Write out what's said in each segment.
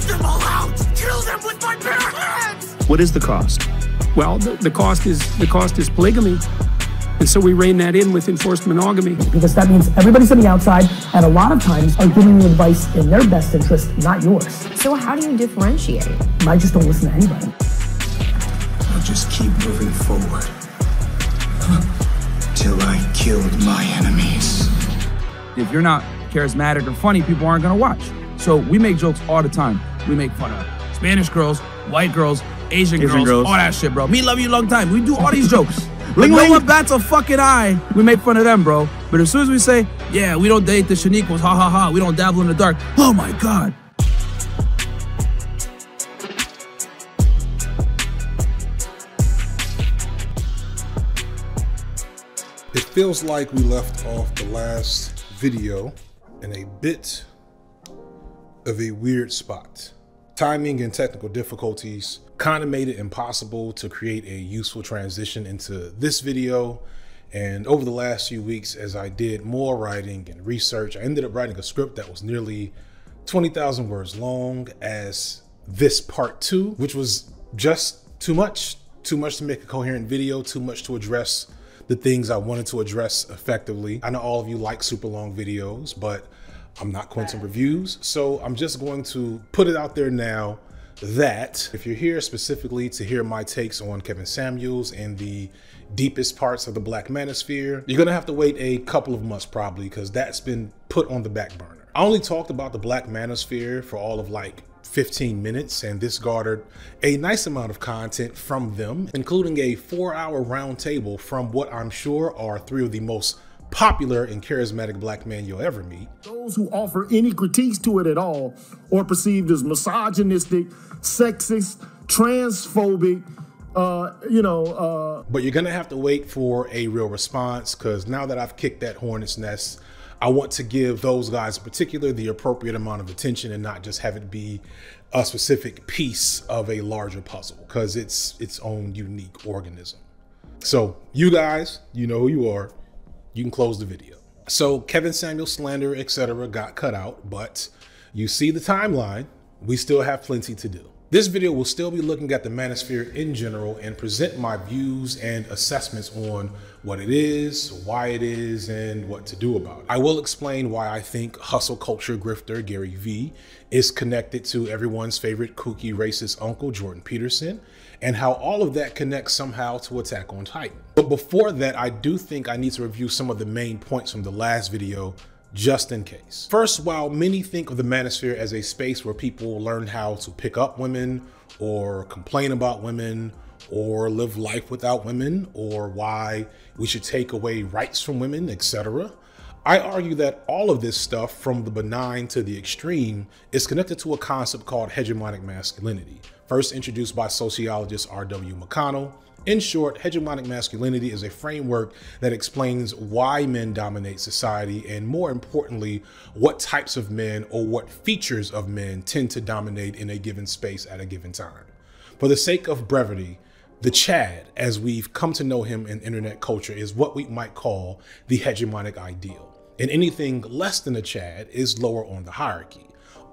drive them all out! Kill them with my bare hands! What is the cost? Well, the, the cost is the cost is polygamy. And so we rein that in with enforced monogamy. Because that means everybody's on the outside, and a lot of times are giving you advice in their best interest, not yours. So how do you differentiate? I just don't listen to anybody. I'll just keep moving forward. Till I killed my enemies. If you're not charismatic or funny, people aren't gonna watch. So we make jokes all the time. We make fun of Spanish girls, white girls, Asian, Asian girls, girls. all that shit, bro. Me love you long time. We do all these jokes. Ling Like, no ling. one bats a fucking eye. We make fun of them, bro. But as soon as we say, yeah, we don't date the Shaniquas, ha ha ha, we don't dabble in the dark. Oh my god. It feels like we left off the last video in a bit of a weird spot. Timing and technical difficulties kind of made it impossible to create a useful transition into this video. And over the last few weeks, as I did more writing and research, I ended up writing a script that was nearly 20,000 words long as this part two, which was just too much, too much to make a coherent video, too much to address the things I wanted to address effectively. I know all of you like super long videos, but I'm not Quinton Reviews. So I'm just going to put it out there now that if you're here specifically to hear my takes on Kevin Samuels and the deepest parts of the Black Manosphere, you're gonna have to wait a couple of months probably because that's been put on the back burner. I only talked about the Black Manosphere for all of like 15 minutes, and this garnered a nice amount of content from them, including a four hour roundtable from what I'm sure are three of the most popular and charismatic black man you'll ever meet. Those who offer any critiques to it at all or perceived as misogynistic, sexist, transphobic, uh, you know, uh, But you're gonna have to wait for a real response because now that I've kicked that hornet's nest, I want to give those guys in particular the appropriate amount of attention and not just have it be a specific piece of a larger puzzle because it's its own unique organism. So you guys, you know who you are. You can close the video. So Kevin Samuel slander, etc., got cut out, but you see the timeline. We still have plenty to do. This video will still be looking at the manosphere in general and present my views and assessments on what it is, why it is, and what to do about it. I will explain why I think hustle culture grifter Gary Vee is connected to everyone's favorite kooky racist uncle Jordan Peterson, and how all of that connects somehow to Attack on Titan. But before that, I do think I need to review some of the main points from the last video just in case. First, while many think of the manosphere as a space where people learn how to pick up women or complain about women or live life without women or why we should take away rights from women, etc. I argue that all of this stuff, from the benign to the extreme, is connected to a concept called hegemonic masculinity, first introduced by sociologist R.W. McConnell. In short, hegemonic masculinity is a framework that explains why men dominate society and, more importantly, what types of men or what features of men tend to dominate in a given space at a given time. For the sake of brevity, the Chad, as we've come to know him in internet culture, is what we might call the hegemonic ideal. And anything less than a Chad is lower on the hierarchy.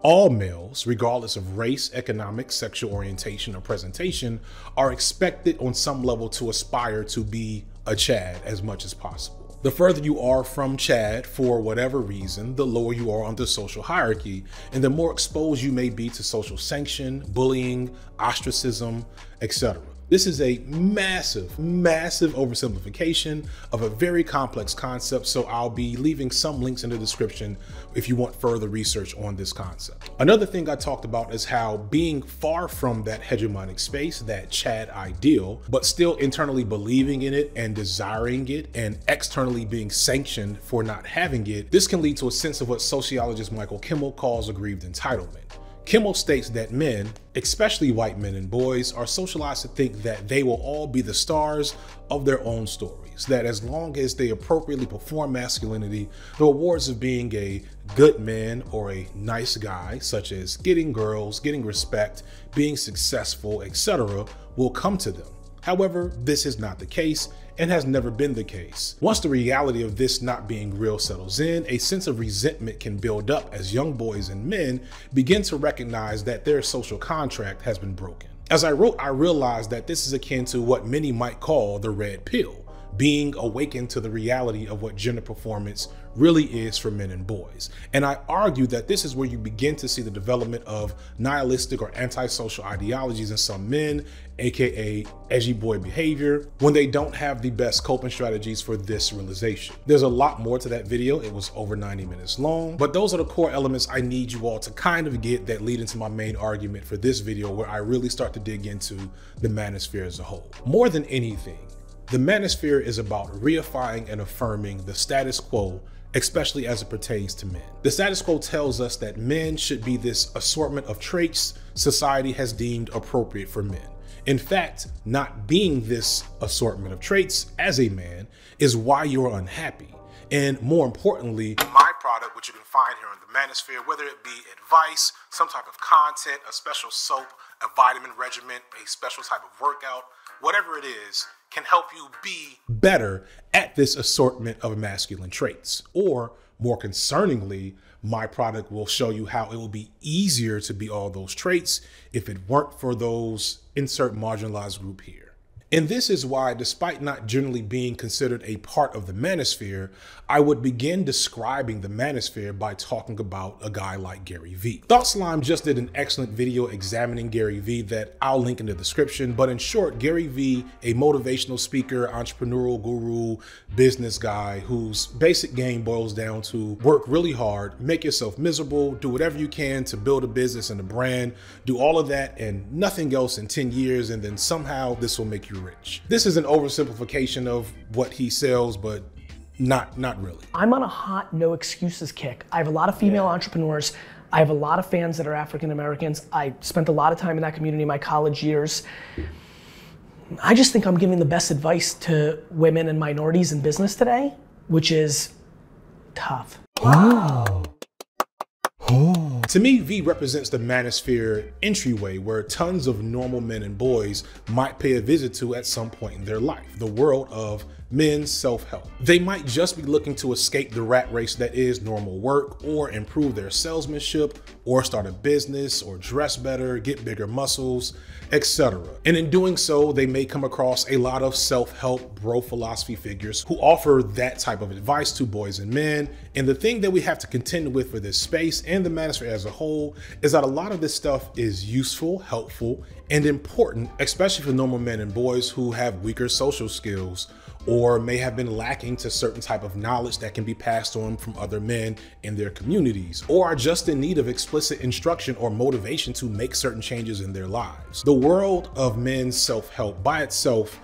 All males, regardless of race, economic, sexual orientation, or presentation, are expected on some level to aspire to be a Chad as much as possible. The further you are from Chad for whatever reason, the lower you are on the social hierarchy, and the more exposed you may be to social sanction, bullying, ostracism, etc. This is a massive, massive oversimplification of a very complex concept, so I'll be leaving some links in the description if you want further research on this concept. Another thing I talked about is how being far from that hegemonic space, that Chad ideal, but still internally believing in it and desiring it and externally being sanctioned for not having it, this can lead to a sense of what sociologist Michael Kimmel calls aggrieved entitlement. Kimmel states that men, especially white men and boys, are socialized to think that they will all be the stars of their own stories. That as long as they appropriately perform masculinity, the rewards of being a good man or a nice guy, such as getting girls, getting respect, being successful, etc., will come to them. However, this is not the case and has never been the case. Once the reality of this not being real settles in, a sense of resentment can build up as young boys and men begin to recognize that their social contract has been broken. As I wrote, I realized that this is akin to what many might call the red pill being awakened to the reality of what gender performance really is for men and boys. And I argue that this is where you begin to see the development of nihilistic or antisocial ideologies in some men, aka edgy boy behavior, when they don't have the best coping strategies for this realization. There's a lot more to that video. It was over 90 minutes long, but those are the core elements I need you all to kind of get that lead into my main argument for this video where I really start to dig into the manosphere as a whole. More than anything, the manosphere is about reifying and affirming the status quo, especially as it pertains to men. The status quo tells us that men should be this assortment of traits society has deemed appropriate for men. In fact, not being this assortment of traits as a man is why you're unhappy. And more importantly, my product, which you can find here in the manosphere, whether it be advice, some type of content, a special soap, a vitamin regimen, a special type of workout, whatever it is, can help you be better at this assortment of masculine traits. Or more concerningly, my product will show you how it will be easier to be all those traits if it weren't for those insert marginalized group here. And this is why, despite not generally being considered a part of the manosphere, I would begin describing the manosphere by talking about a guy like Gary Vee. Thought Slime just did an excellent video examining Gary Vee that I'll link in the description. But in short, Gary Vee, a motivational speaker, entrepreneurial guru, business guy whose basic game boils down to work really hard, make yourself miserable, do whatever you can to build a business and a brand, do all of that and nothing else in 10 years, and then somehow this will make you rich. This is an oversimplification of what he sells, but not not really. I'm on a hot no excuses kick. I have a lot of female entrepreneurs. I have a lot of fans that are African Americans. I spent a lot of time in that community in my college years. I just think I'm giving the best advice to women and minorities in business today, which is tough. To me, V represents the manosphere entryway where tons of normal men and boys might pay a visit to at some point in their life, the world of men's self-help. They might just be looking to escape the rat race that is normal work or improve their salesmanship or start a business or dress better, get bigger muscles, etc. And in doing so, they may come across a lot of self-help bro philosophy figures who offer that type of advice to boys and men. And the thing that we have to contend with for this space and the manosphere as a whole is that a lot of this stuff is useful, helpful, and important, especially for normal men and boys who have weaker social skills or may have been lacking to certain type of knowledge that can be passed on from other men in their communities, or are just in need of explicit instruction or motivation to make certain changes in their lives. The world of men's self-help by itself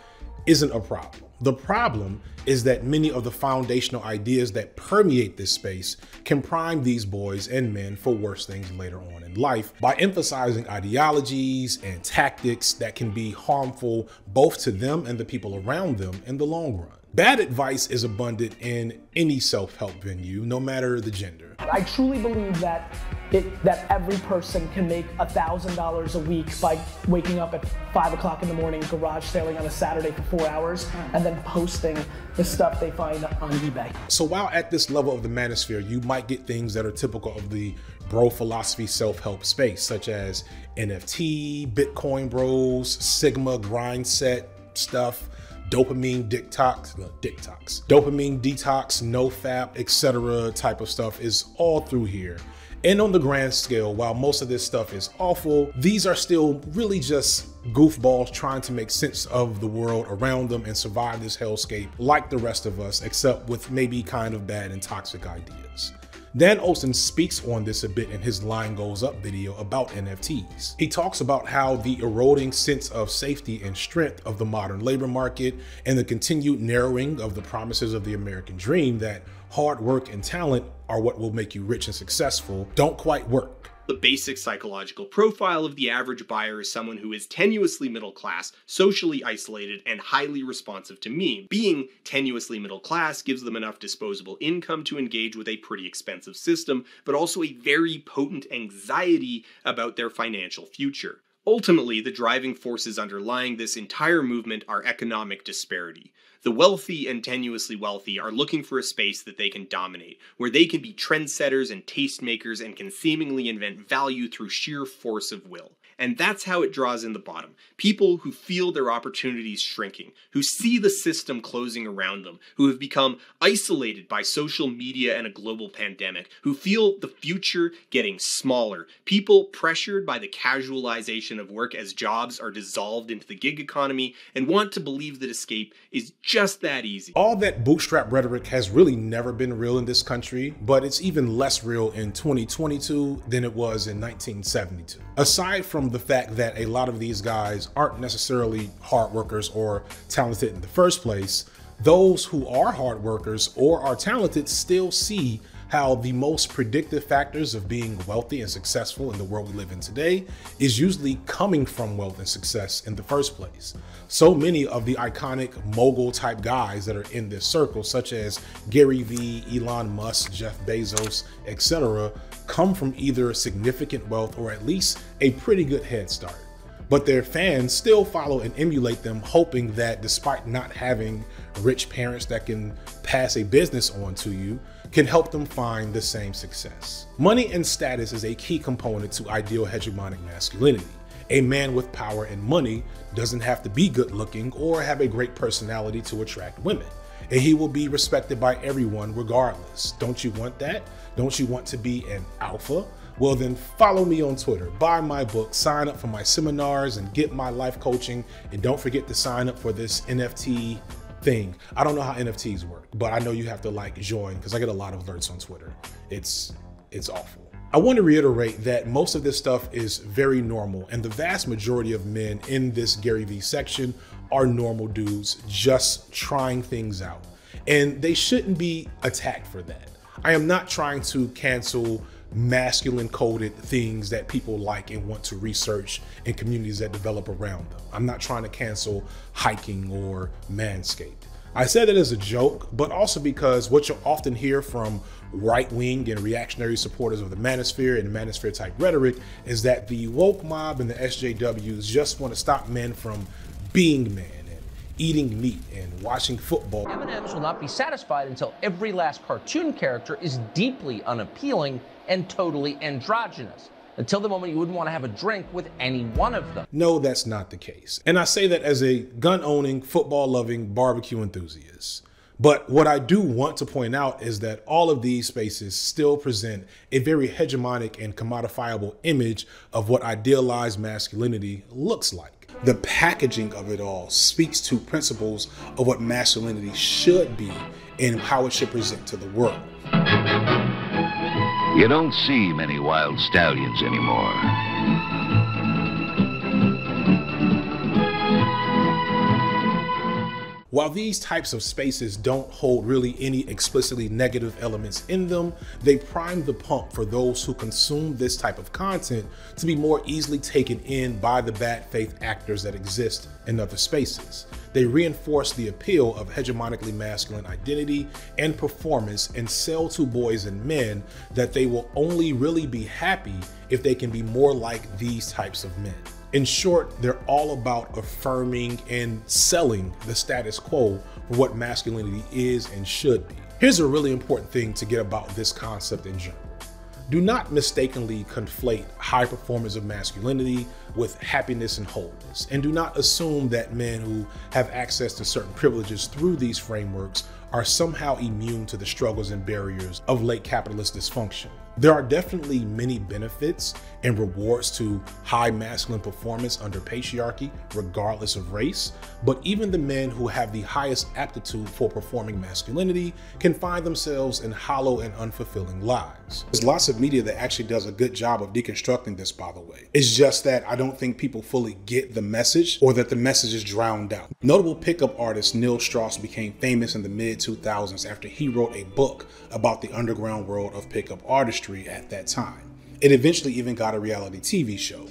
isn't a problem. The problem is that many of the foundational ideas that permeate this space can prime these boys and men for worse things later on in life by emphasizing ideologies and tactics that can be harmful both to them and the people around them in the long run. Bad advice is abundant in any self-help venue, no matter the gender. I truly believe that it, that every person can make $1,000 a week by waking up at 5 o'clock in the morning, garage sailing on a Saturday for four hours, and then posting the stuff they find on eBay. So while at this level of the manosphere, you might get things that are typical of the bro philosophy self-help space, such as NFT, Bitcoin bros, Sigma grind set stuff, dopamine detox, no, detox, dopamine detox, no fap, etc. type of stuff is all through here. And on the grand scale, while most of this stuff is awful, these are still really just goofballs trying to make sense of the world around them and survive this hellscape like the rest of us, except with maybe kind of bad and toxic ideas. Dan Olson speaks on this a bit in his Line Goes Up video about NFTs. He talks about how the eroding sense of safety and strength of the modern labor market and the continued narrowing of the promises of the American dream that hard work and talent are what will make you rich and successful don't quite work. The basic psychological profile of the average buyer is someone who is tenuously middle class, socially isolated, and highly responsive to meme. Being tenuously middle class gives them enough disposable income to engage with a pretty expensive system, but also a very potent anxiety about their financial future. Ultimately, the driving forces underlying this entire movement are economic disparity. The wealthy and tenuously wealthy are looking for a space that they can dominate, where they can be trendsetters and tastemakers and can seemingly invent value through sheer force of will. And that's how it draws in the bottom. People who feel their opportunities shrinking, who see the system closing around them, who have become isolated by social media and a global pandemic, who feel the future getting smaller. People pressured by the casualization of work as jobs are dissolved into the gig economy and want to believe that escape is just that easy. All that bootstrap rhetoric has really never been real in this country, but it's even less real in 2022 than it was in 1972. Aside from the fact that a lot of these guys aren't necessarily hard workers or talented in the first place, those who are hard workers or are talented still see how the most predictive factors of being wealthy and successful in the world we live in today is usually coming from wealth and success in the first place. So many of the iconic mogul type guys that are in this circle, such as Gary Vee, Elon Musk, Jeff Bezos, etc., come from either significant wealth or at least a pretty good head start. But their fans still follow and emulate them, hoping that despite not having rich parents that can pass a business on to you, can help them find the same success. Money and status is a key component to ideal hegemonic masculinity. A man with power and money doesn't have to be good looking or have a great personality to attract women. And he will be respected by everyone regardless. Don't you want that? Don't you want to be an alpha? Well, then follow me on Twitter, buy my book, sign up for my seminars, and get my life coaching. And don't forget to sign up for this NFT thing. I don't know how NFTs work, but I know you have to like join because I get a lot of alerts on Twitter. It's it's awful. I want to reiterate that most of this stuff is very normal, and the vast majority of men in this Gary Vee section are normal dudes just trying things out. And they shouldn't be attacked for that. I am not trying to cancel masculine coded things that people like and want to research in communities that develop around them. I'm not trying to cancel hiking or manscaped. I said that as a joke, but also because what you'll often hear from right wing and reactionary supporters of the manosphere and manosphere type rhetoric is that the woke mob and the SJWs just want to stop men from being men eating meat and watching football. M&Ms will not be satisfied until every last cartoon character is deeply unappealing and totally androgynous until the moment you wouldn't want to have a drink with any one of them. No, that's not the case. And I say that as a gun owning, football loving barbecue enthusiast. But what I do want to point out is that all of these spaces still present a very hegemonic and commodifiable image of what idealized masculinity looks like. The packaging of it all speaks to principles of what masculinity should be and how it should present to the world. You don't see many wild stallions anymore. While these types of spaces don't hold really any explicitly negative elements in them, they prime the pump for those who consume this type of content to be more easily taken in by the bad faith actors that exist in other spaces. They reinforce the appeal of hegemonically masculine identity and performance and sell to boys and men that they will only really be happy if they can be more like these types of men. In short, they're all about affirming and selling the status quo for what masculinity is and should be. Here's a really important thing to get about this concept in general. Do not mistakenly conflate high performance of masculinity with happiness and wholeness. And do not assume that men who have access to certain privileges through these frameworks are somehow immune to the struggles and barriers of late capitalist dysfunction. There are definitely many benefits and rewards to high masculine performance under patriarchy, regardless of race, but even the men who have the highest aptitude for performing masculinity can find themselves in hollow and unfulfilling lives. There's lots of media that actually does a good job of deconstructing this, by the way. It's just that I don't think people fully get the message or that the message is drowned out. Notable pickup artist Neil Strauss became famous in the mid 2000s after he wrote a book about the underground world of pickup artistry at that time. It eventually even got a reality TV show.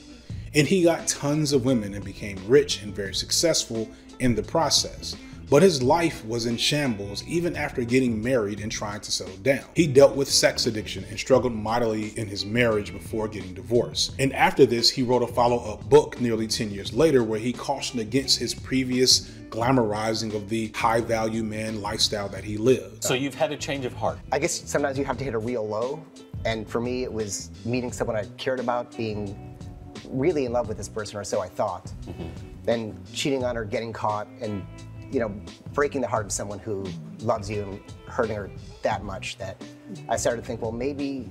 And he got tons of women and became rich and very successful in the process. But his life was in shambles even after getting married and trying to settle down. He dealt with sex addiction and struggled mightily in his marriage before getting divorced. And after this, he wrote a follow up book nearly 10 years later where he cautioned against his previous glamorizing of the high value man lifestyle that he lived. So you've had a change of heart. I guess sometimes you have to hit a real low. And for me, it was meeting someone I cared about, being really in love with this person, or so I thought. Mm-hmm. Then cheating on her, getting caught, and you know, breaking the heart of someone who loves you and hurting her that much that I started to think, well, maybe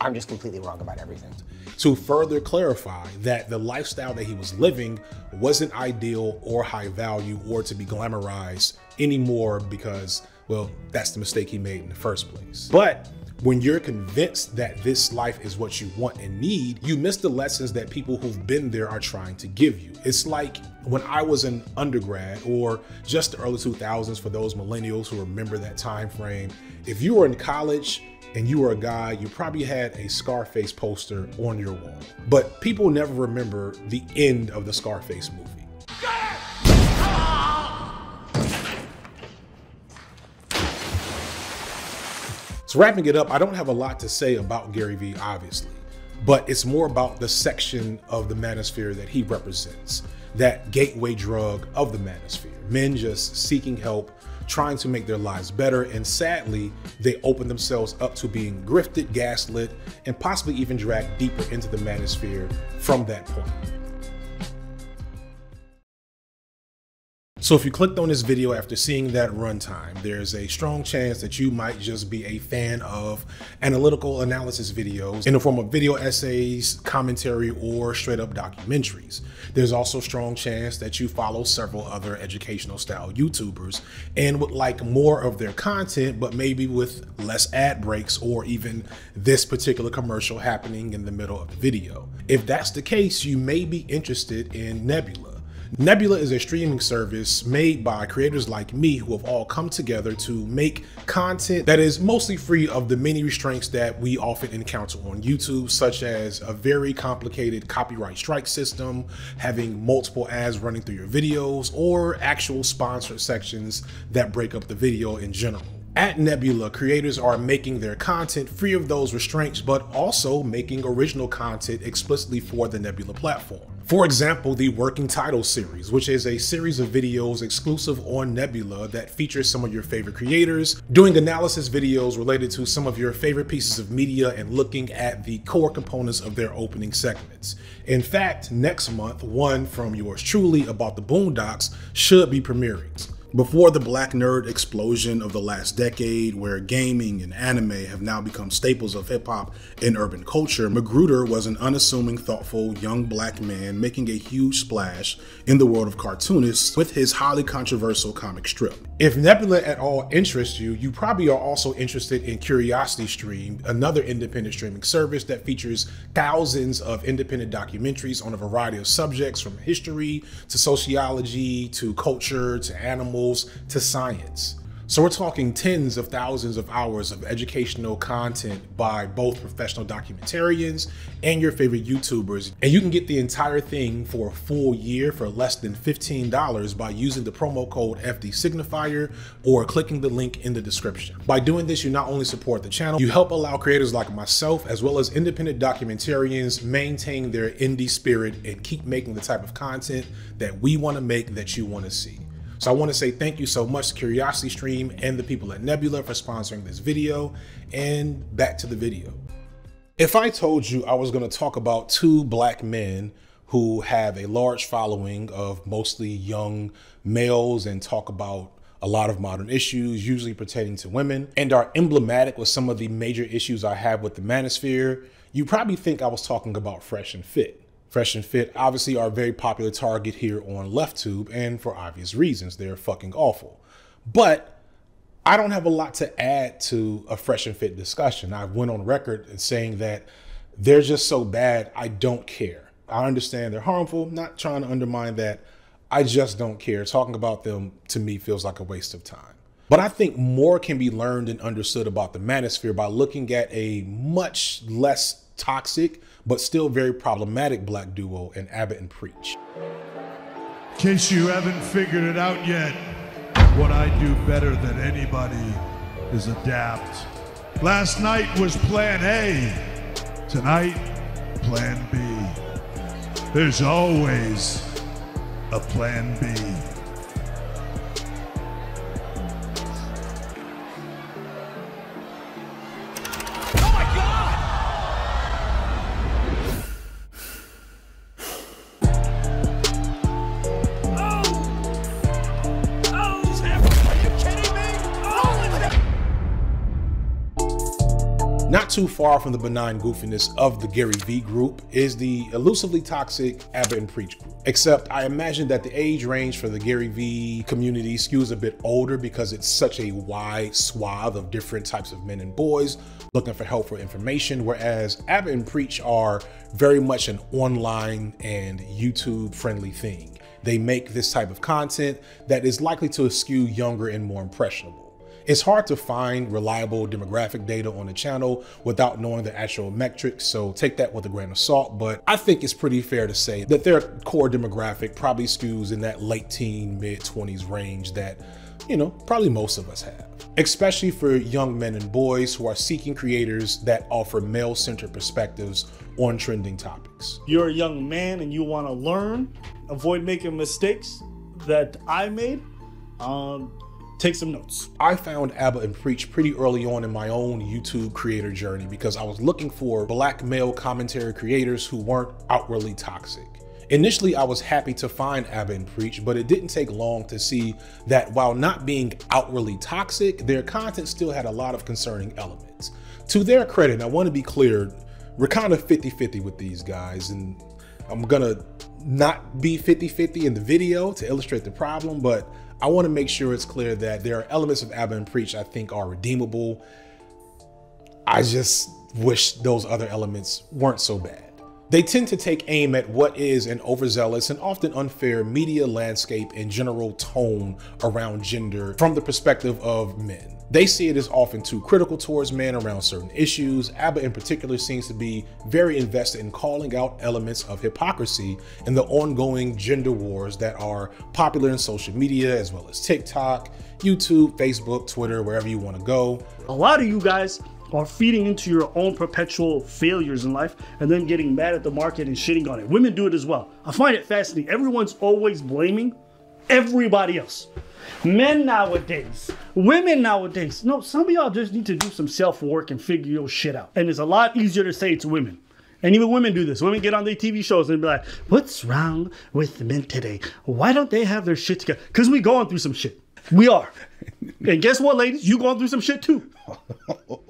I'm just completely wrong about everything. To further clarify that the lifestyle that he was living wasn't ideal or high value or to be glamorized anymore because, well, that's the mistake he made in the first place. But when you're convinced that this life is what you want and need, you miss the lessons that people who've been there are trying to give you. It's like when I was an undergrad or just the early 2000s for those millennials who remember that time frame. If you were in college and you were a guy, you probably had a Scarface poster on your wall. But people never remember the end of the Scarface movie. So wrapping it up, I don't have a lot to say about Gary Vee, obviously, but it's more about the section of the manosphere that he represents, that gateway drug of the manosphere. Men just seeking help, trying to make their lives better, and sadly, they open themselves up to being grifted, gaslit, and possibly even dragged deeper into the manosphere from that point. So if you clicked on this video after seeing that runtime, there's a strong chance that you might just be a fan of analytical analysis videos in the form of video essays, commentary, or straight up documentaries. There's also a strong chance that you follow several other educational style YouTubers and would like more of their content, but maybe with less ad breaks or even this particular commercial happening in the middle of the video. If that's the case, you may be interested in Nebula. Nebula is a streaming service made by creators like me who have all come together to make content that is mostly free of the many restraints that we often encounter on YouTube, such as a very complicated copyright strike system, having multiple ads running through your videos, or actual sponsored sections that break up the video in general. At Nebula, creators are making their content free of those restraints, but also making original content explicitly for the Nebula platform. For example, the Working Title series, which is a series of videos exclusive on Nebula that features some of your favorite creators, doing analysis videos related to some of your favorite pieces of media and looking at the core components of their opening segments. In fact, next month, one from yours truly about the Boondocks should be premiering. Before the black nerd explosion of the last decade, where gaming and anime have now become staples of hip hop and urban culture, McGruder was an unassuming, thoughtful young black man making a huge splash in the world of cartoonists with his highly controversial comic strip. If Nebula at all interests you, you probably are also interested in Curiosity Stream, another independent streaming service that features thousands of independent documentaries on a variety of subjects from history to sociology to culture to animals to science. So we're talking tens of thousands of hours of educational content by both professional documentarians and your favorite YouTubers. And you can get the entire thing for a full year for less than $15 by using the promo code FD Signifier or clicking the link in the description. By doing this, you not only support the channel, you help allow creators like myself, as well as independent documentarians, maintain their indie spirit and keep making the type of content that we want to make that you want to see. So I want to say thank you so much to Curiosity Stream and the people at Nebula for sponsoring this video and back to the video. If I told you I was going to talk about two black men who have a large following of mostly young males and talk about a lot of modern issues, usually pertaining to women, and are emblematic with some of the major issues I have with the manosphere, you probably think I was talking about Fresh and Fit. Fresh and Fit obviously are a very popular target here on LeftTube, and for obvious reasons, they're fucking awful. But I don't have a lot to add to a Fresh and Fit discussion. I went on record saying that they're just so bad, I don't care. I understand they're harmful, not trying to undermine that. I just don't care. Talking about them to me feels like a waste of time. But I think more can be learned and understood about the manosphere by looking at a much less toxic, but still very problematic black duo in Aba and Preach. In case you haven't figured it out yet, What I do better than anybody is adapt. Last night was plan A. Tonight, plan B. There's always a plan B. Not too far from the benign goofiness of the Gary Vee group is the elusively toxic Aba and Preach group. Except I imagine that the age range for the Gary Vee community skews a bit older because it's such a wide swath of different types of men and boys looking for helpful information, whereas Aba and Preach are very much an online and YouTube friendly thing. They make this type of content that is likely to skew younger and more impressionable. It's hard to find reliable demographic data on the channel without knowing the actual metrics, so take that with a grain of salt. But I think it's pretty fair to say that their core demographic probably skews in that late teen, mid 20s range that, you know, probably most of us have. Especially for young men and boys who are seeking creators that offer male centered perspectives on trending topics. You're a young man and you want to learn, avoid making mistakes that I made. Um, take some notes. I found Aba and Preach pretty early on in my own YouTube creator journey because I was looking for black male commentary creators who weren't outwardly toxic. Initially, I was happy to find Aba and Preach, but it didn't take long to see that while not being outwardly toxic, their content still had a lot of concerning elements. To their credit, I want to be clear, we're kind of 50 50 with these guys, and I'm gonna not be 50 50 in the video to illustrate the problem, but I want to make sure it's clear that there are elements of Aba and Preach I think are redeemable. I just wish those other elements weren't so bad. They tend to take aim at what is an overzealous and often unfair media landscape and general tone around gender from the perspective of men. They see it as often too critical towards men around certain issues. Aba in particular seems to be very invested in calling out elements of hypocrisy in the ongoing gender wars that are popular in social media as well as TikTok, YouTube, Facebook, Twitter, wherever you want to go. A lot of you guys are feeding into your own perpetual failures in life and then getting mad at the market and shitting on it. Women do it as well. I find it fascinating. Everyone's always blaming everybody else. Men nowadays, women nowadays. No, some of y'all just need to do some self work and figure your shit out. And it's a lot easier to say to women. And even women do this. Women get on their TV shows and be like, what's wrong with men today? Why don't they have their shit together? Because we going through some shit. We are. and guess what, ladies? You going through some shit too.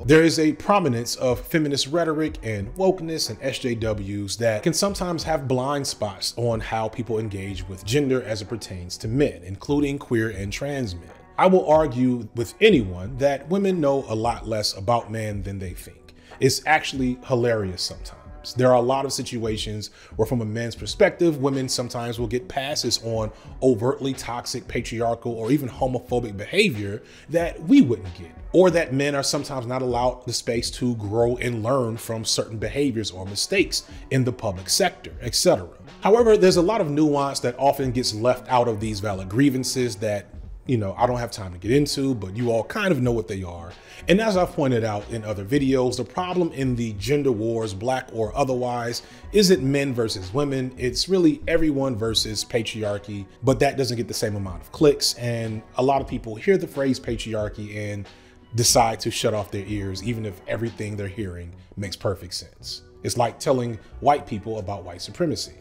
There is a prominence of feminist rhetoric and wokeness and SJWs that can sometimes have blind spots on how people engage with gender as it pertains to men, including queer and trans men. I will argue with anyone that women know a lot less about men than they think. It's actually hilarious sometimes. There are a lot of situations where, from a man's perspective, women sometimes will get passes on overtly toxic, patriarchal, or even homophobic behavior that we wouldn't get. Or that men are sometimes not allowed the space to grow and learn from certain behaviors or mistakes in the public sector, etc. However, there's a lot of nuance that often gets left out of these valid grievances that you know, I don't have time to get into, but you all kind of know what they are. And as I've pointed out in other videos, the problem in the gender wars, black or otherwise, isn't men versus women. It's really everyone versus patriarchy, but that doesn't get the same amount of clicks. And a lot of people hear the phrase patriarchy and decide to shut off their ears, even if everything they're hearing makes perfect sense. It's like telling white people about white supremacy.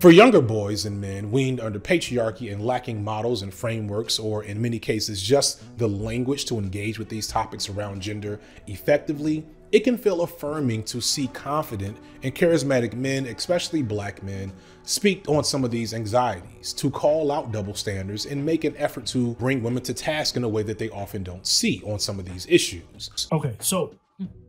For younger boys and men weaned under patriarchy and lacking models and frameworks, or in many cases, just the language to engage with these topics around gender effectively, it can feel affirming to see confident and charismatic men, especially black men, speak on some of these anxieties, to call out double standards and make an effort to bring women to task in a way that they often don't see on some of these issues. Okay, so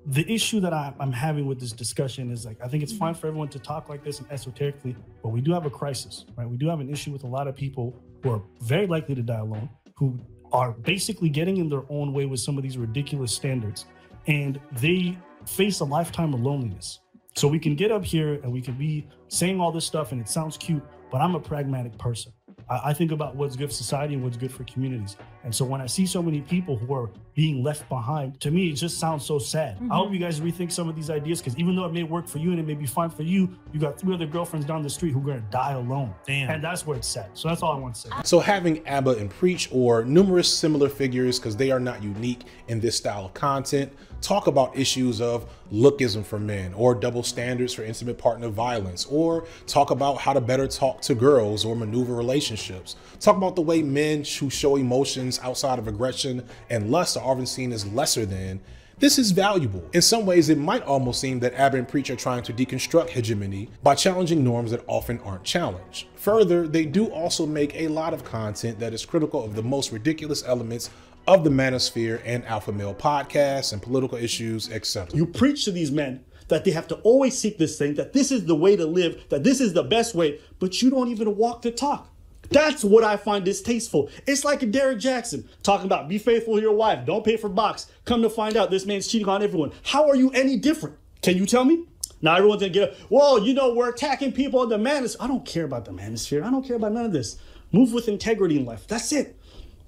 the issue that I, am having with this discussion is like I think it's mm-hmm. fine for everyone to talk like this and esoterically, but we do have a crisis, right? We do have an issue with a lot of people who are very likely to die alone, who are basically getting in their own way with some of these ridiculous standards, and they face a lifetime of loneliness. So we can get up here and we can be saying all this stuff and it sounds cute, but I'm a pragmatic person. I, I think about what's good for society and what's good for communities. And so when I see so many people who are being left behind, to me, it just sounds so sad. I hope mm-hmm. you guys rethink some of these ideas because even though it may work for you and it may be fine for you, you got three other girlfriends down the street who are going to die alone. Damn. And that's where it's sad. So that's all I want to say. So having Aba and Preach or numerous similar figures, because they are not unique in this style of content, talk about issues of lookism for men or double standards for intimate partner violence, or talk about how to better talk to girls or maneuver relationships. Talk about the way men who show emotions outside of aggression and lust are often seen as lesser than. This is valuable. In some ways, it might almost seem that Aba and Preach are trying to deconstruct hegemony by challenging norms that often aren't challenged. Further, they do also make a lot of content that is critical of the most ridiculous elements of the manosphere and alpha male podcasts and political issues, etc. You preach to these men that they have to always seek this thing, that this is the way to live, that this is the best way, but you don't even walk the talk. That's what I find distasteful. It's like a Derrick Jaxn talking about be faithful to your wife, don't pay for box. Come to find out this man's cheating on everyone. How are you any different? Can you tell me? Now everyone's gonna get, well, you know, we're attacking people in the manosphere. I don't care about the manosphere. I don't care about none of this. Move with integrity in life. That's it.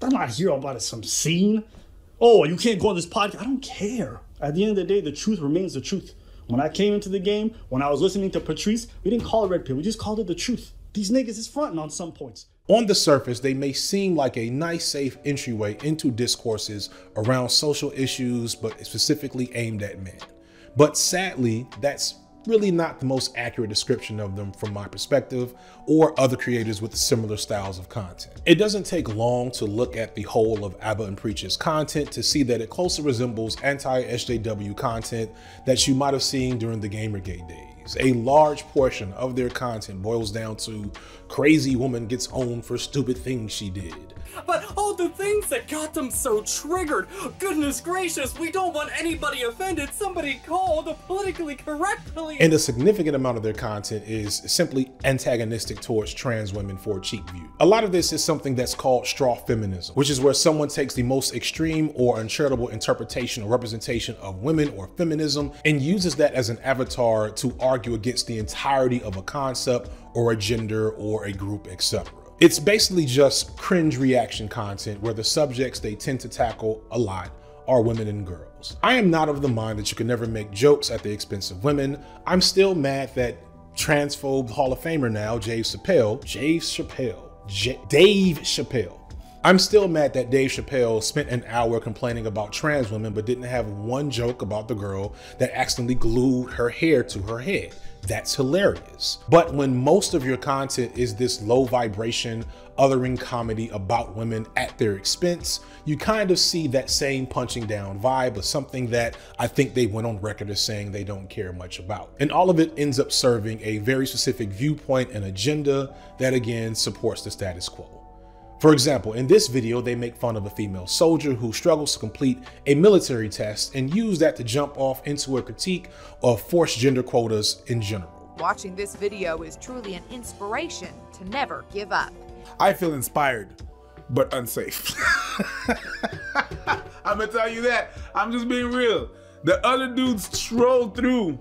I'm not here about some scene. Oh, you can't go on this podcast. I don't care. At the end of the day, the truth remains the truth. When I came into the game, when I was listening to Patrice, we didn't call it red pill. We just called it the truth. These niggas is fronting on some points. On the surface, they may seem like a nice, safe entryway into discourses around social issues, but specifically aimed at men. But sadly, that's really not the most accurate description of them from my perspective or other creators with similar styles of content. It doesn't take long to look at the whole of Aba and Preach's content to see that it closely resembles anti-SJW content that you might have seen during the Gamergate days. A large portion of their content boils down to crazy woman gets owned for stupid things she did. But all the things that got them so triggered. Goodness gracious, we don't want anybody offended. Somebody call the politically correctly. And a significant amount of their content is simply antagonistic towards trans women for a cheap view. A lot of this is something that's called straw feminism, which is where someone takes the most extreme or uncharitable interpretation or representation of women or feminism and uses that as an avatar to argue against the entirety of a concept or a gender or a group, etc. It's basically just cringe reaction content where the subjects they tend to tackle a lot are women and girls. I am not of the mind that you can never make jokes at the expense of women. I'm still mad that transphobe Hall of Famer now, Dave Chappelle, Dave Chappelle, J- Dave Chappelle. I'm still mad that Dave Chappelle spent an hour complaining about trans women but didn't have one joke about the girl that accidentally glued her hair to her head. That's hilarious. But when most of your content is this low vibration, othering comedy about women at their expense, you kind of see that same punching down vibe of something that I think they went on record as saying they don't care much about. And all of it ends up serving a very specific viewpoint and agenda that again supports the status quo. For example, in this video, they make fun of a female soldier who struggles to complete a military test and use that to jump off into a critique of forced gender quotas in general. Watching this video is truly an inspiration to never give up. I feel inspired, but unsafe. I'm gonna tell you that. I'm just being real. The other dudes strolled through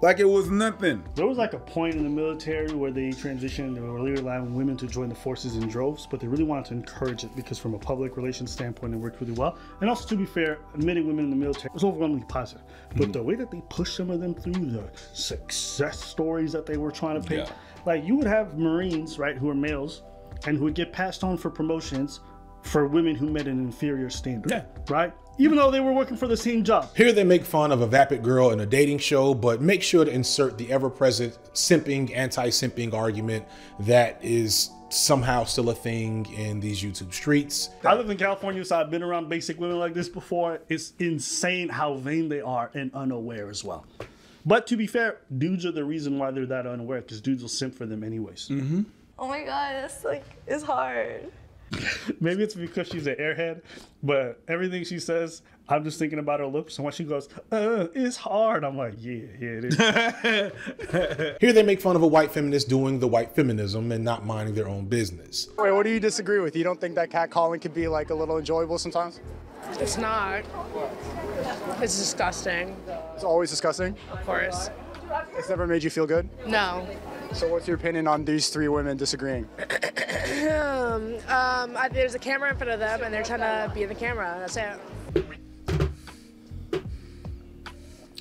like it was nothing. There was like a point in the military where they transitioned, they were really allowing women to join the forces in droves, but they really wanted to encourage it because, from a public relations standpoint, it worked really well. And also, to be fair, admitting women in the military was overwhelmingly positive. But Mhm. the way that they pushed some of them through the success stories that they were trying to paint, Yeah. like you would have Marines, right, who are males and who would get passed on for promotions for women who met an inferior standard, yeah. right? Even though they were working for the same job. Here they make fun of a vapid girl in a dating show, but make sure to insert the ever-present simping, anti-simping argument that is somehow still a thing in these YouTube streets. I live in California, so I've been around basic women like this before. It's insane how vain they are and unaware as well. But to be fair, dudes are the reason why they're that unaware because dudes will simp for them anyways. Mm-hmm. Oh my god, it's like it's hard. Maybe it's because she's an airhead, but everything she says, I'm just thinking about her looks. And when she goes, uh, it's hard, I'm like, yeah, yeah, it is. Here they make fun of a white feminist doing the white feminism and not minding their own business. Wait, what do you disagree with? You don't think that catcalling can be like a little enjoyable sometimes? It's not. It's disgusting. It's always disgusting. Of course. It's never made you feel good. No. So what's your opinion on these three women disagreeing? Um, I, there's a camera in front of them, and they're trying to be in the camera. That's it.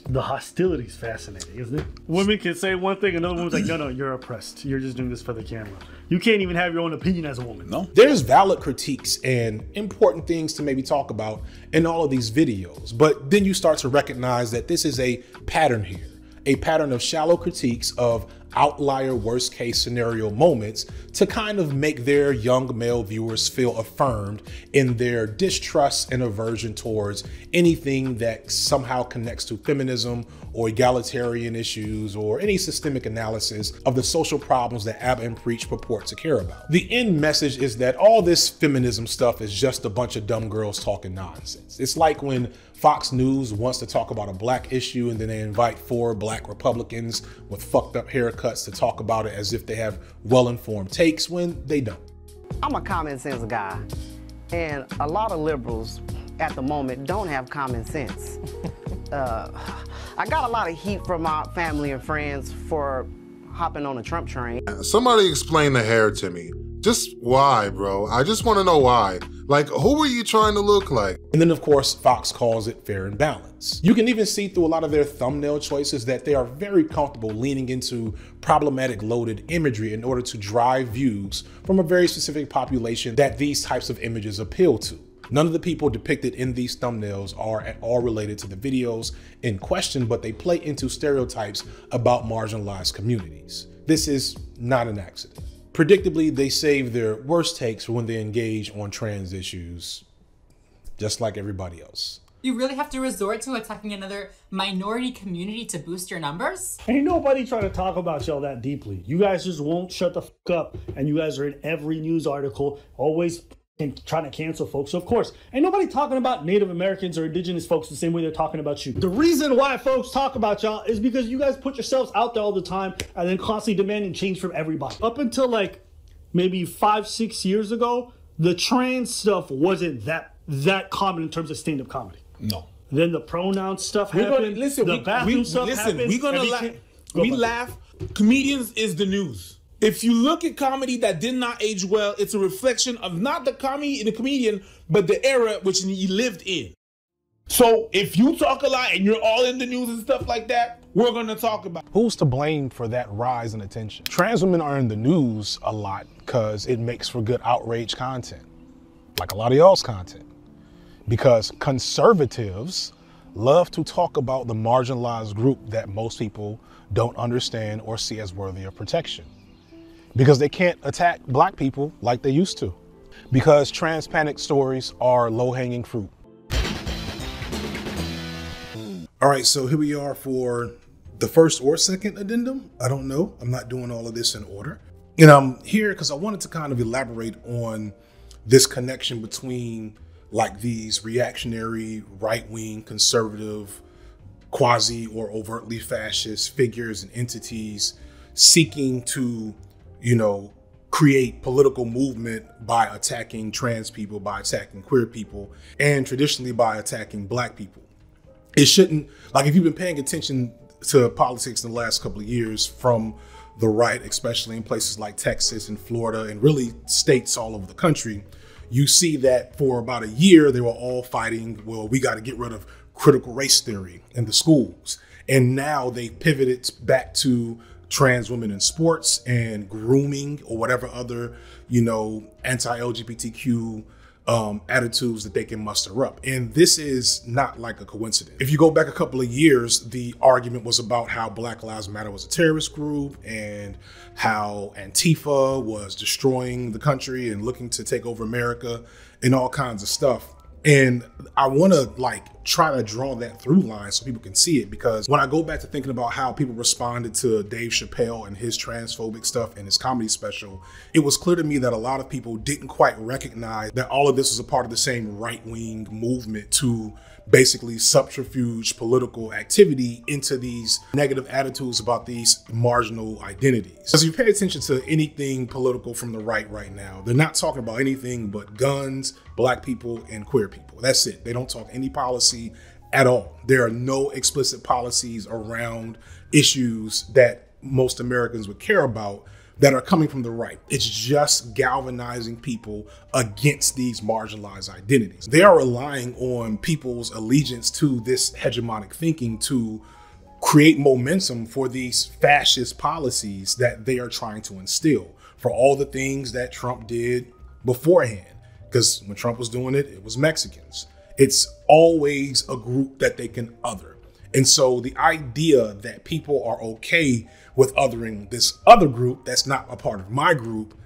The hostility is fascinating, isn't it? Women can say one thing, another woman's like, no, no, you're oppressed. You're just doing this for the camera. You can't even have your own opinion as a woman. No. There's valid critiques and important things to maybe talk about in all of these videos, but then you start to recognize that this is a pattern here, a pattern of shallow critiques of outlier worst case scenario moments to kind of make their young male viewers feel affirmed in their distrust and aversion towards anything that somehow connects to feminism or egalitarian issues or any systemic analysis of the social problems that Aba and Preach purport to care about. The end message is that all this feminism stuff is just a bunch of dumb girls talking nonsense. It's like when Fox News wants to talk about a black issue and then they invite four black Republicans with fucked up haircuts to talk about it as if they have well informed takes when they don't. I'm a common sense guy, and a lot of liberals at the moment don't have common sense. uh, I got a lot of heat from my family and friends for hopping on the Trump train. Somebody explain the hair to me. Just why, bro? I just want to know why. Like, who are you trying to look like? And then, of course, Fox calls it fair and balanced. You can even see through a lot of their thumbnail choices that they are very comfortable leaning into problematic loaded imagery in order to drive views from a very specific population that these types of images appeal to. None of the people depicted in these thumbnails are at all related to the videos in question, but they play into stereotypes about marginalized communities. This is not an accident. Predictably, they save their worst takes for when they engage on trans issues, just like everybody else. You really have to resort to attacking another minority community to boost your numbers? Ain't nobody trying to talk about y'all that deeply. You guys just won't shut the fuck up, and you guys are in every news article, always and trying to cancel folks. So of course, ain't nobody talking about Native Americans or indigenous folks the same way they're talking about you. The reason why folks talk about y'all is because you guys put yourselves out there all the time and then constantly demanding change from everybody. Up until like maybe five, six years ago, the trans stuff wasn't that that common in terms of stand-up comedy. No. Then the pronoun stuff We're happened. gonna listen. the we, bathroom we, stuff listen. happened. We're gonna laugh. Go We laugh. Comedians is the news. If you look at comedy that did not age well, it's a reflection of not the comedy in the comedian, but the era which he lived in. So if you talk a lot and you're all in the news and stuff like that, we're gonna talk about. Who's to blame for that rise in attention? Trans women are in the news a lot because it makes for good outrage content, like a lot of y'all's content. Because conservatives love to talk about the marginalized group that most people don't understand or see as worthy of protection. Because they can't attack black people like they used to. Because trans panic stories are low hanging fruit. All right, so here we are for the first or second addendum. I don't know. I'm not doing all of this in order. And I'm here because I wanted to kind of elaborate on this connection between like these reactionary, right wing, conservative, quasi or overtly fascist figures and entities seeking to, you know, create political movement by attacking trans people, by attacking queer people, and traditionally by attacking black people. It shouldn't like if you've been paying attention to politics in the last couple of years from the right especially in places like texas and florida and really states all over the country you see that for about a year they were all fighting well we got to get rid of critical race theory in the schools. And now they pivoted back to trans women in sports and grooming or whatever other you know anti-lgbtq um, attitudes that they can muster up. And this is not like a coincidence. If you go back a couple of years, the argument was about how Black Lives Matter was a terrorist group and how Antifa was destroying the country and looking to take over America and all kinds of stuff. And I want to like try to draw that through line so people can see it. Because when I go back to thinking about how people responded to Dave Chappelle and his transphobic stuff in his comedy special, it was clear to me that a lot of people didn't quite recognize that all of this was a part of the same right wing movement to basically subterfuge political activity into these negative attitudes about these marginal identities. As you pay attention to anything political from the right right now, they're not talking about anything but guns, black people, and queer people. That's it. They don't talk any policy at all. There are no explicit policies around issues that most Americans would care about that are coming from the right. It's just galvanizing people against these marginalized identities. They are relying on people's allegiance to this hegemonic thinking to create momentum for these fascist policies that they are trying to instill for all the things that Trump did beforehand. Because when Trump was doing it, it was Mexicans. It's always a group that they can other. And so the idea that people are okay with othering this other group that's not a part of my group,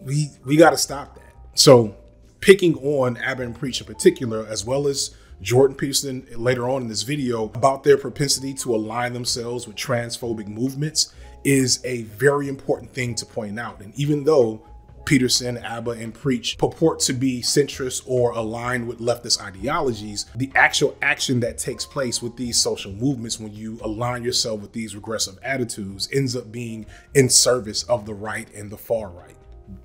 we we got to stop that. So picking on Aba and Preach in particular, as well as Jordan Peterson later on in this video about their propensity to align themselves with transphobic movements is a very important thing to point out. And even though Peterson, Aba, and Preach purport to be centrist or aligned with leftist ideologies, the actual action that takes place with these social movements when you align yourself with these regressive attitudes ends up being in service of the right and the far right.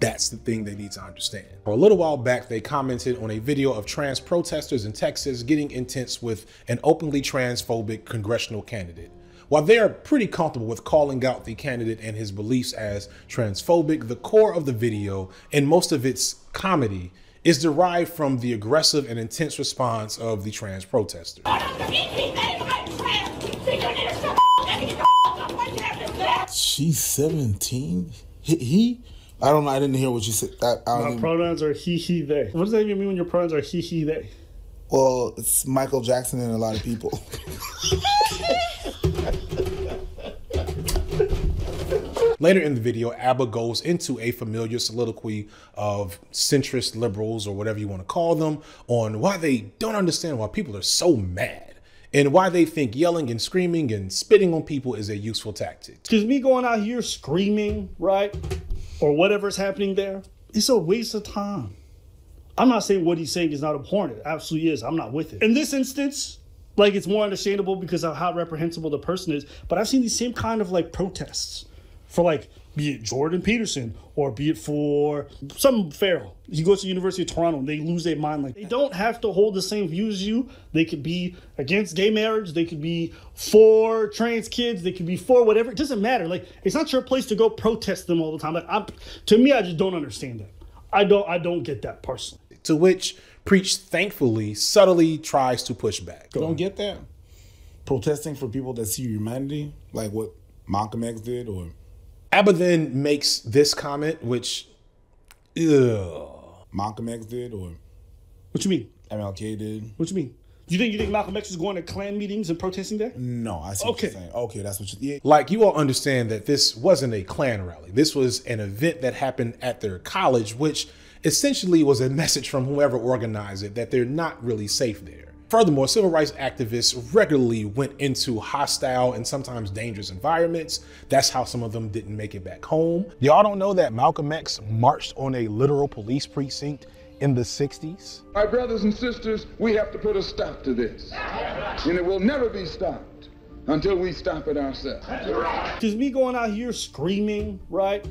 That's the thing they need to understand. A little while back, they commented on a video of trans protesters in Texas getting intense with an openly transphobic congressional candidate. While they are pretty comfortable with calling out the candidate and his beliefs as transphobic, the core of the video and most of its comedy is derived from the aggressive and intense response of the trans protesters. She's 17? He, he? I don't know. I didn't hear what you said. I, I My even, pronouns are he, he, they. What does that even mean when your pronouns are he, he, they? Well, it's Michael Jackson and a lot of people. Later in the video, Aba goes into a familiar soliloquy of centrist liberals, or whatever you want to call them, on why they don't understand why people are so mad and why they think yelling and screaming and spitting on people is a useful tactic. Because me going out here screaming, right, or whatever's happening there, it's a waste of time. I'm not saying what he's saying is not abhorrent. It absolutely is. I'm not with it. In this instance, like it's more understandable because of how reprehensible the person is. But I've seen these same kind of like protests for like be it Jordan Peterson or be it for some Farrell. He goes to University of Toronto and they lose their mind like they don't have to hold the same views as you. They could be against gay marriage, they could be for trans kids, they could be for whatever. It doesn't matter. Like it's not your place to go protest them all the time. Like I'm, to me, I just don't understand that. I don't I don't get that personally. To which Preach thankfully subtly tries to push back. don't get that? Protesting for people that see humanity, like what Malcolm X did, or Aba then makes this comment, which, ugh. Malcolm X did, or what you mean? MLK did. What you mean? Do you think you think Malcolm X is going to Klan meetings and protesting there? No, I see Okay. what you're saying. Okay, that's what you. Yeah. Like you all understand that this wasn't a Klan rally. This was an event that happened at their college, which essentially was a message from whoever organized it that they're not really safe there. Furthermore, civil rights activists regularly went into hostile and sometimes dangerous environments. That's how some of them didn't make it back home. Y'all don't know that Malcolm X marched on a literal police precinct in the 60s? My brothers and sisters, we have to put a stop to this. And it will never be stopped until we stop it ourselves. Because me going out here screaming, right,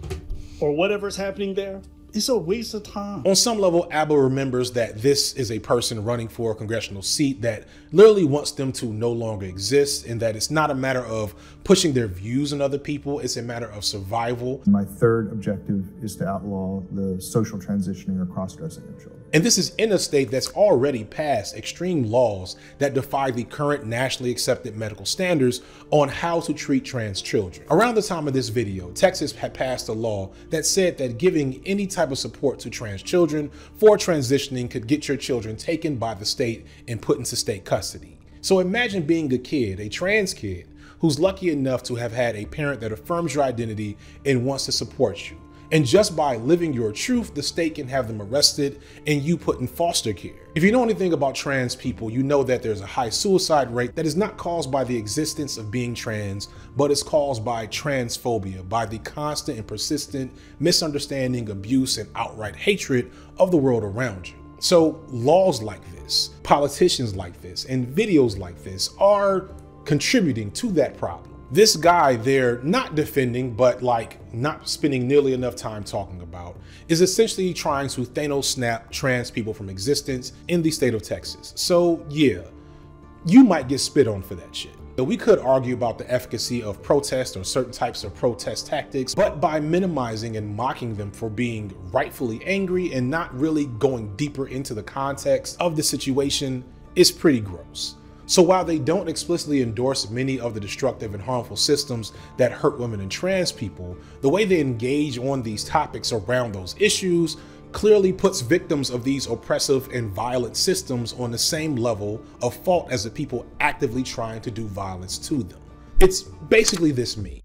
or whatever's happening there, it's a waste of time. On some level, Aba remembers that this is a person running for a congressional seat that literally wants them to no longer exist, and that it's not a matter of pushing their views on other people, it's a matter of survival. My third objective is to outlaw the social transitioning or cross dressing of children. And this is in a state that's already passed extreme laws that defy the current nationally accepted medical standards on how to treat trans children. Around the time of this video, Texas had passed a law that said that giving any type of support to trans children for transitioning could get your children taken by the state and put into state custody. So imagine being a kid, a trans kid, who's lucky enough to have had a parent that affirms your identity and wants to support you. And just by living your truth, the state can have them arrested and you put in foster care. If you know anything about trans people, you know that there's a high suicide rate that is not caused by the existence of being trans, but is caused by transphobia, by the constant and persistent misunderstanding, abuse, and outright hatred of the world around you. So, laws like this, politicians like this, and videos like this are contributing to that problem. This guy they're not defending, but like not spending nearly enough time talking about, is essentially trying to Thanos snap trans people from existence in the state of Texas. So, yeah, you might get spit on for that shit. We could argue about the efficacy of protest or certain types of protest tactics, but by minimizing and mocking them for being rightfully angry and not really going deeper into the context of the situation is pretty gross. So while they don't explicitly endorse many of the destructive and harmful systems that hurt women and trans people, the way they engage on these topics around those issues clearly puts victims of these oppressive and violent systems on the same level of fault as the people actively trying to do violence to them. It's basically this me.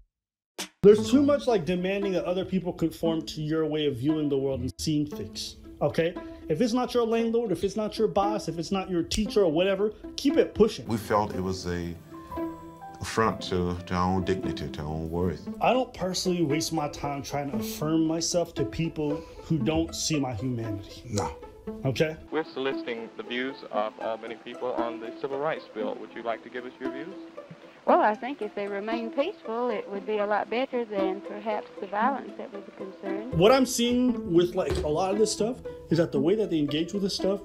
There's too much like demanding that other people conform to your way of viewing the world and seeing things. Okay? If it's not your landlord, if it's not your boss, if it's not your teacher or whatever, keep it pushing. We felt it was a affront to, to our own dignity, to our own worth. I don't personally waste my time trying to affirm myself to people who don't see my humanity. No. Okay? We're soliciting the views of uh, many people on the civil rights bill. Would you like to give us your views? Well, I think if they remain peaceful, it would be a lot better than perhaps the violence that was a concern. What I'm seeing with like a lot of this stuff is that the way that they engage with this stuff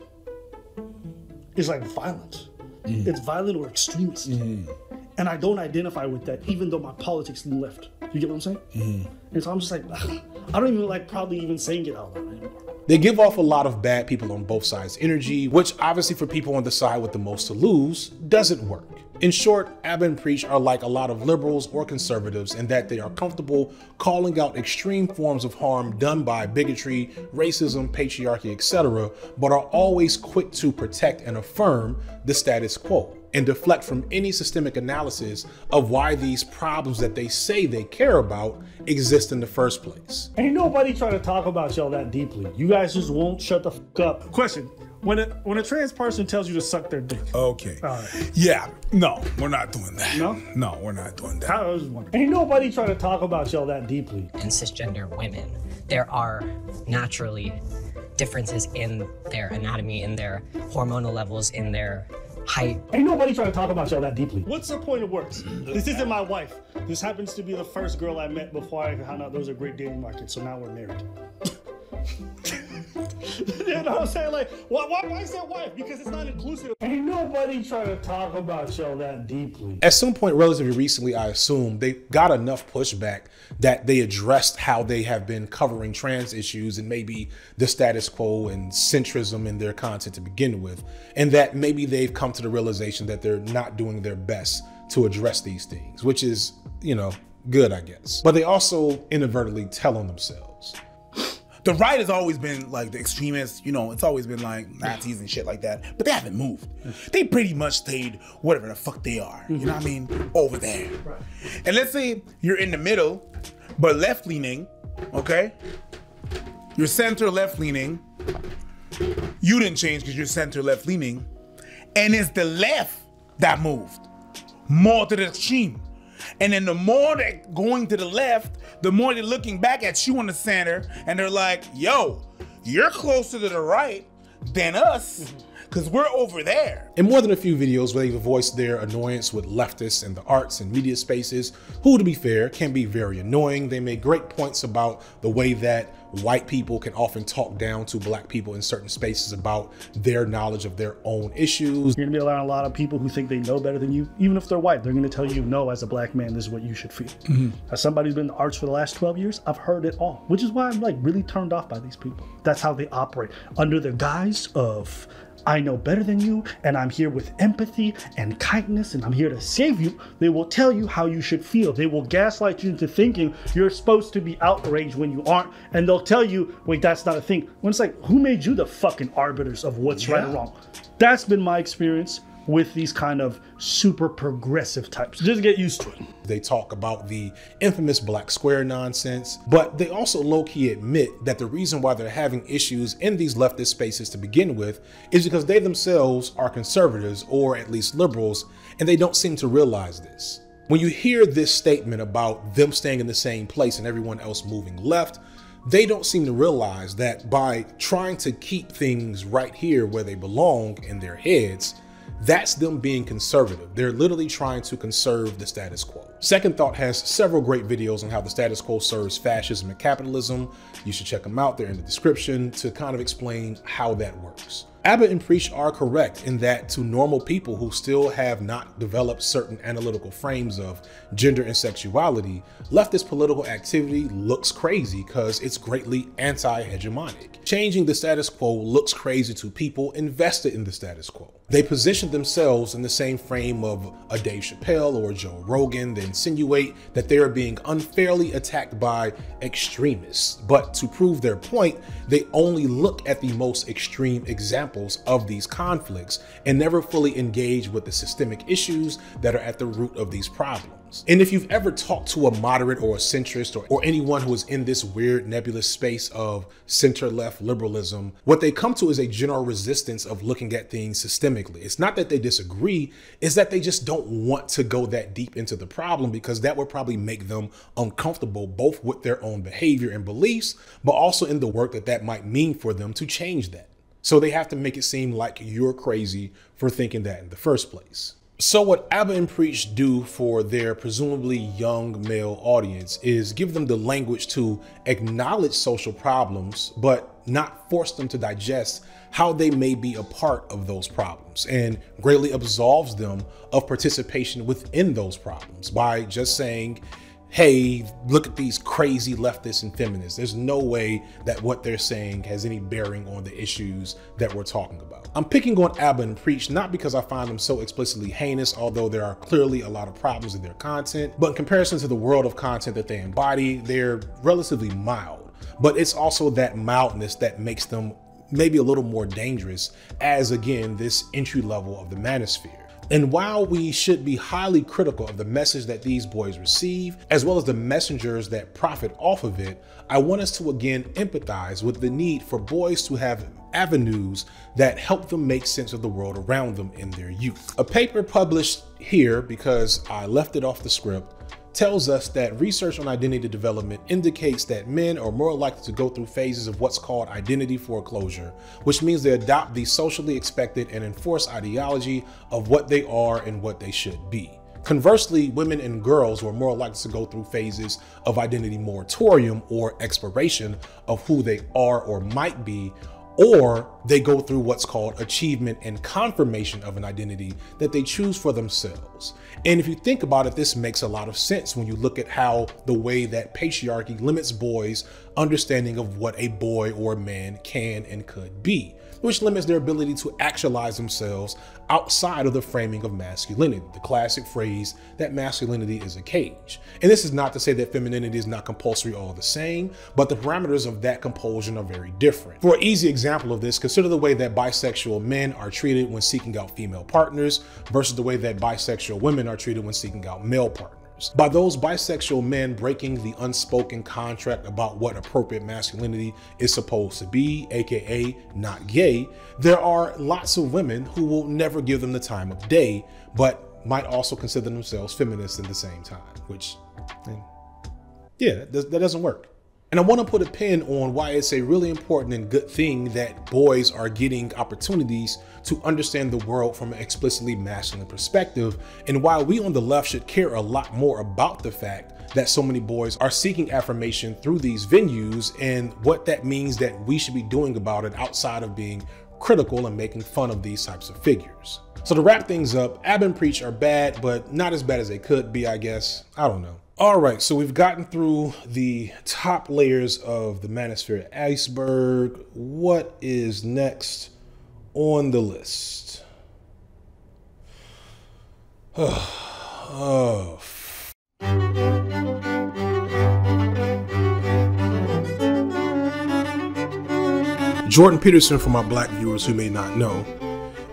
is like violent. Mm-hmm. It's violent or extremist. And I don't identify with that, even though my politics lean left. You get what I'm saying? Mm-hmm. And so I'm just like, I don't even like probably even saying it out loud anymore. They give off a lot of bad people on both sides energy, which obviously for people on the side with the most to lose doesn't work. In short, Aba and Preach are like a lot of liberals or conservatives in that they are comfortable calling out extreme forms of harm done by bigotry, racism, patriarchy, etc., but are always quick to protect and affirm the status quo and deflect from any systemic analysis of why these problems that they say they care about exist in the first place. Ain't nobody trying to talk about y'all that deeply. You guys just won't shut the fuck up. Question. When a when a trans person tells you to suck their dick. Okay. All right. Yeah. No, we're not doing that. No? No, we're not doing that. I was wondering. Ain't nobody trying to talk about y'all that deeply. and cisgender women, there are naturally differences in their anatomy, in their hormonal levels, in their height. Ain't nobody trying to talk about y'all that deeply. What's the point of words? This isn't my wife. This happens to be the first girl I met before I found out those are great dating markets, so now we're married. you know what I'm saying? Like, why, why, why is that wife? Because it's not inclusive. Ain't nobody trying to talk about y'all that deeply. At some point, relatively recently, I assume they got enough pushback that they addressed how they have been covering trans issues and maybe the status quo and centrism in their content to begin with, and that maybe they've come to the realization that they're not doing their best to address these things, which is, you know, good, I guess. But they also inadvertently tell on themselves. The right has always been like the extremists, you know, it's always been like Nazis and shit like that, but they haven't moved. They pretty much stayed whatever the fuck they are, you know what I mean, over there. And let's say you're in the middle, but left leaning, okay? You're center left leaning. You didn't change because you're center left leaning. And it's the left that moved more to the extreme. And then the more they're going to the left, the more they're looking back at you in the center and they're like, yo, you're closer to the right than us mm-hmm. because we're over there. In more than a few videos where they've voiced their annoyance with leftists in the arts and media spaces, who, to be fair, can be very annoying. They make great points about the way that white people can often talk down to black people in certain spaces about their knowledge of their own issues. You're gonna be around a lot of people who think they know better than you, even if they're white. They're gonna tell you, no, as a black man, this is what you should feel. Mm-hmm. As somebody who's been in the arts for the last 12 years, I've heard it all, which is why I'm like really turned off by these people. That's how they operate under the guise of I know better than you, and I'm here with empathy and kindness, and I'm here to save you. They will tell you how you should feel. They will gaslight you into thinking you're supposed to be outraged when you aren't, and they'll tell you, wait, that's not a thing. When it's like, who made you the fucking arbiters of what's right or wrong? That's been my experience with these kind of super progressive types. Just get used to it. They talk about the infamous black square nonsense, but they also low key admit that the reason why they're having issues in these leftist spaces to begin with is because they themselves are conservatives or at least liberals, and they don't seem to realize this. When you hear this statement about them staying in the same place and everyone else moving left, they don't seem to realize that by trying to keep things right here where they belong in their heads, that's them being conservative. They're literally trying to conserve the status quo. Second Thought has several great videos on how the status quo serves fascism and capitalism. You should check them out. They're in the description to kind of explain how that works. Aba and Preach are correct in that to normal people who still have not developed certain analytical frames of gender and sexuality, leftist political activity looks crazy because it's greatly anti-hegemonic. Changing the status quo looks crazy to people invested in the status quo. They position themselves in the same frame of a Dave Chappelle or Joe Rogan. They insinuate that they are being unfairly attacked by extremists. But to prove their point, they only look at the most extreme examples of these conflicts and never fully engage with the systemic issues that are at the root of these problems. And if you've ever talked to a moderate or a centrist or, or anyone who is in this weird nebulous space of center left liberalism, what they come to is a general resistance of looking at things systemically. It's not that they disagree, it's that they just don't want to go that deep into the problem because that would probably make them uncomfortable both with their own behavior and beliefs, but also in the work that that might mean for them to change that. So they have to make it seem like you're crazy for thinking that in the first place. So what Aba and Preach do for their presumably young male audience is give them the language to acknowledge social problems, but not force them to digest how they may be a part of those problems and greatly absolves them of participation within those problems by just saying, hey, look at these crazy leftists and feminists. There's no way that what they're saying has any bearing on the issues that we're talking about. I'm picking on Aba and Preach not because I find them so explicitly heinous, although there are clearly a lot of problems in their content, but in comparison to the world of content that they embody, they're relatively mild. But it's also that mildness that makes them maybe a little more dangerous as again this entry level of the manosphere. And while we should be highly critical of the message that these boys receive, as well as the messengers that profit off of it, I want us to again empathize with the need for boys to have avenues that help them make sense of the world around them in their youth. A paper published here, because I left it off the script, tells us that research on identity development indicates that men are more likely to go through phases of what's called identity foreclosure, which means they adopt the socially expected and enforced ideology of what they are and what they should be. Conversely, women and girls were more likely to go through phases of identity moratorium or exploration of who they are or might be or they go through what's called achievement and confirmation of an identity that they choose for themselves. And if you think about it, this makes a lot of sense when you look at how the way that patriarchy limits boys' understanding of what a boy or a man can and could be which limits their ability to actualize themselves outside of the framing of masculinity, the classic phrase that masculinity is a cage. And this is not to say that femininity is not compulsory all the same, but the parameters of that compulsion are very different. For an easy example of this, consider the way that bisexual men are treated when seeking out female partners versus the way that bisexual women are treated when seeking out male partners by those bisexual men breaking the unspoken contract about what appropriate masculinity is supposed to be, aka not gay, there are lots of women who will never give them the time of day, but might also consider themselves feminists at the same time, which, yeah, that doesn't work. And I want to put a pin on why it's a really important and good thing that boys are getting opportunities to understand the world from an explicitly masculine perspective, and why we on the left should care a lot more about the fact that so many boys are seeking affirmation through these venues and what that means that we should be doing about it outside of being critical and making fun of these types of figures. So to wrap things up, Ab and Preach are bad, but not as bad as they could be, I guess. I don't know. All right, so we've gotten through the top layers of the manosphere iceberg. What is next on the list? oh. Jordan Peterson, for my black viewers who may not know,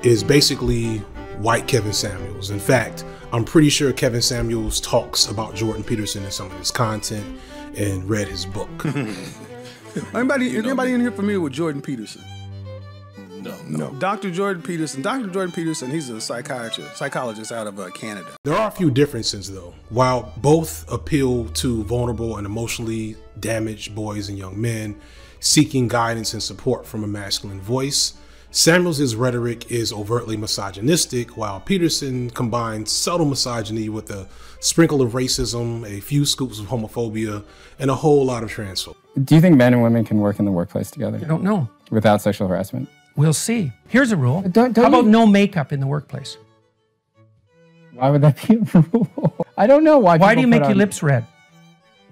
is basically white Kevin Samuels. In fact, I'm pretty sure Kevin Samuels talks about Jordan Peterson in some of his content and read his book. anybody, is anybody in here familiar with Jordan Peterson? No, no. Dr. Jordan Peterson. Dr. Jordan Peterson, he's a psychiatrist, psychologist out of uh, Canada. There are a few differences, though. While both appeal to vulnerable and emotionally damaged boys and young men seeking guidance and support from a masculine voice, Samuels' rhetoric is overtly misogynistic, while Peterson combines subtle misogyny with a sprinkle of racism, a few scoops of homophobia, and a whole lot of transphobia. Do you think men and women can work in the workplace together? I don't know. Without sexual harassment? We'll see. Here's a rule. Don't- don't How about you- no makeup in the workplace? Why would that be a rule? I don't know why. Why do you make put your lips red?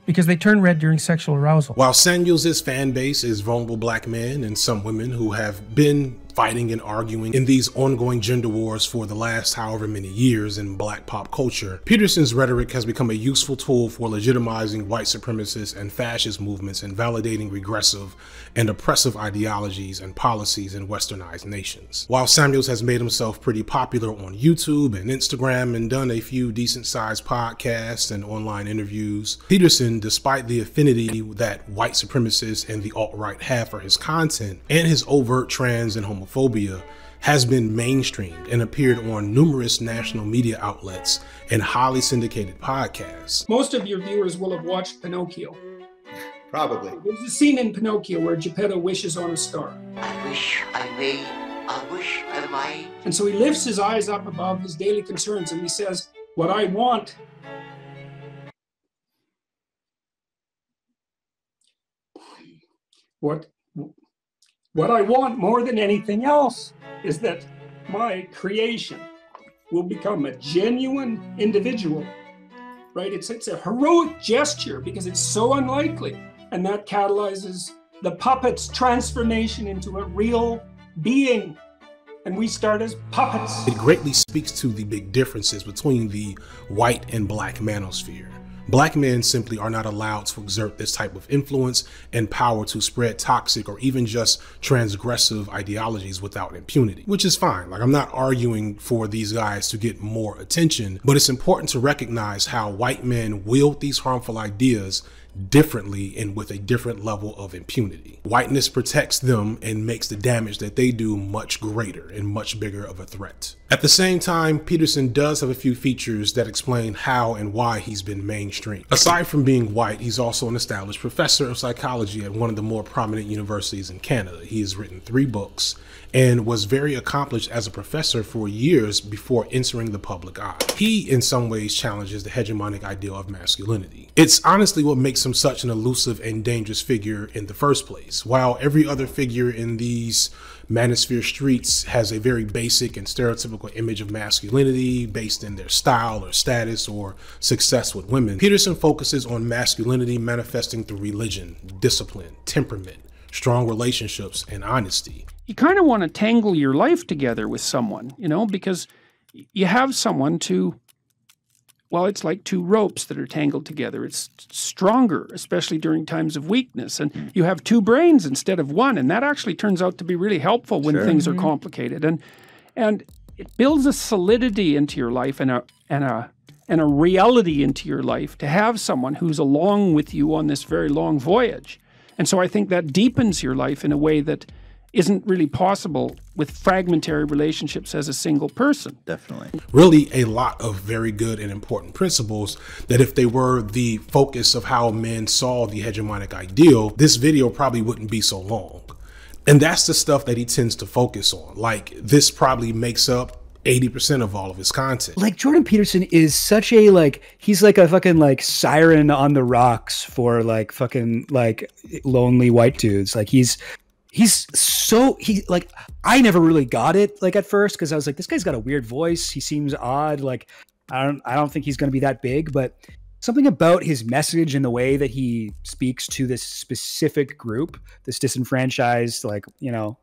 Because they turn red during sexual arousal. While Samuels' fan base is vulnerable black men and some women who have been fighting and arguing in these ongoing gender wars for the last however many years in black pop culture, Peterson's rhetoric has become a useful tool for legitimizing white supremacist and fascist movements and validating regressive and oppressive ideologies and policies in westernized nations. While Samuels has made himself pretty popular on YouTube and Instagram and done a few decent sized podcasts and online interviews, Peterson, despite the affinity that white supremacists and the alt right have for his content and his overt trans and homophobia, has been mainstreamed and appeared on numerous national media outlets and highly syndicated podcasts. Most of your viewers will have watched Pinocchio. Probably. There's a scene in Pinocchio where Geppetto wishes on a star. I wish I may, I wish I might. And so he lifts his eyes up above his daily concerns and he says, What I want hmm. what what I want more than anything else is that my creation will become a genuine individual. Right? It's it's a heroic gesture because it's so unlikely. And that catalyzes the puppet's transformation into a real being. And we start as puppets. It greatly speaks to the big differences between the white and black manosphere. Black men simply are not allowed to exert this type of influence and power to spread toxic or even just transgressive ideologies without impunity, which is fine. Like, I'm not arguing for these guys to get more attention, but it's important to recognize how white men wield these harmful ideas differently and with a different level of impunity. Whiteness protects them and makes the damage that they do much greater and much bigger of a threat. At the same time, Peterson does have a few features that explain how and why he's been mainstream. Aside from being white, he's also an established professor of psychology at one of the more prominent universities in Canada. He has written three books and was very accomplished as a professor for years before entering the public eye. He, in some ways, challenges the hegemonic ideal of masculinity. It's honestly what makes him such an elusive and dangerous figure in the first place. While every other figure in these manosphere streets has a very basic and stereotypical image of masculinity based in their style or status or success with women, Peterson focuses on masculinity manifesting through religion, discipline, temperament, strong relationships, and honesty. you kind of want to tangle your life together with someone, you know, because you have someone to, well, it's like two ropes that are tangled together. It's stronger, especially during times of weakness. And you have two brains instead of one. And that actually turns out to be really helpful when Sure. things are Mhm. complicated. And, and it builds a solidity into your life and a, and a, and a reality into your life to have someone who's along with you on this very long voyage. And so I think that deepens your life in a way that isn't really possible with fragmentary relationships as a single person. Definitely. really a lot of very good and important principles that if they were the focus of how men saw the hegemonic ideal, this video probably wouldn't be so long. And that's the stuff that he tends to focus on. Like this probably makes up 80% of all of his content. Like Jordan Peterson is such a like he's like a fucking like siren on the rocks for like fucking like lonely white dudes. Like he's he's so he like I never really got it like at first because I was like this guy's got a weird voice. He seems odd. Like I don't I don't think he's going to be that big, but something about his message and the way that he speaks to this specific group, this disenfranchised like, you know,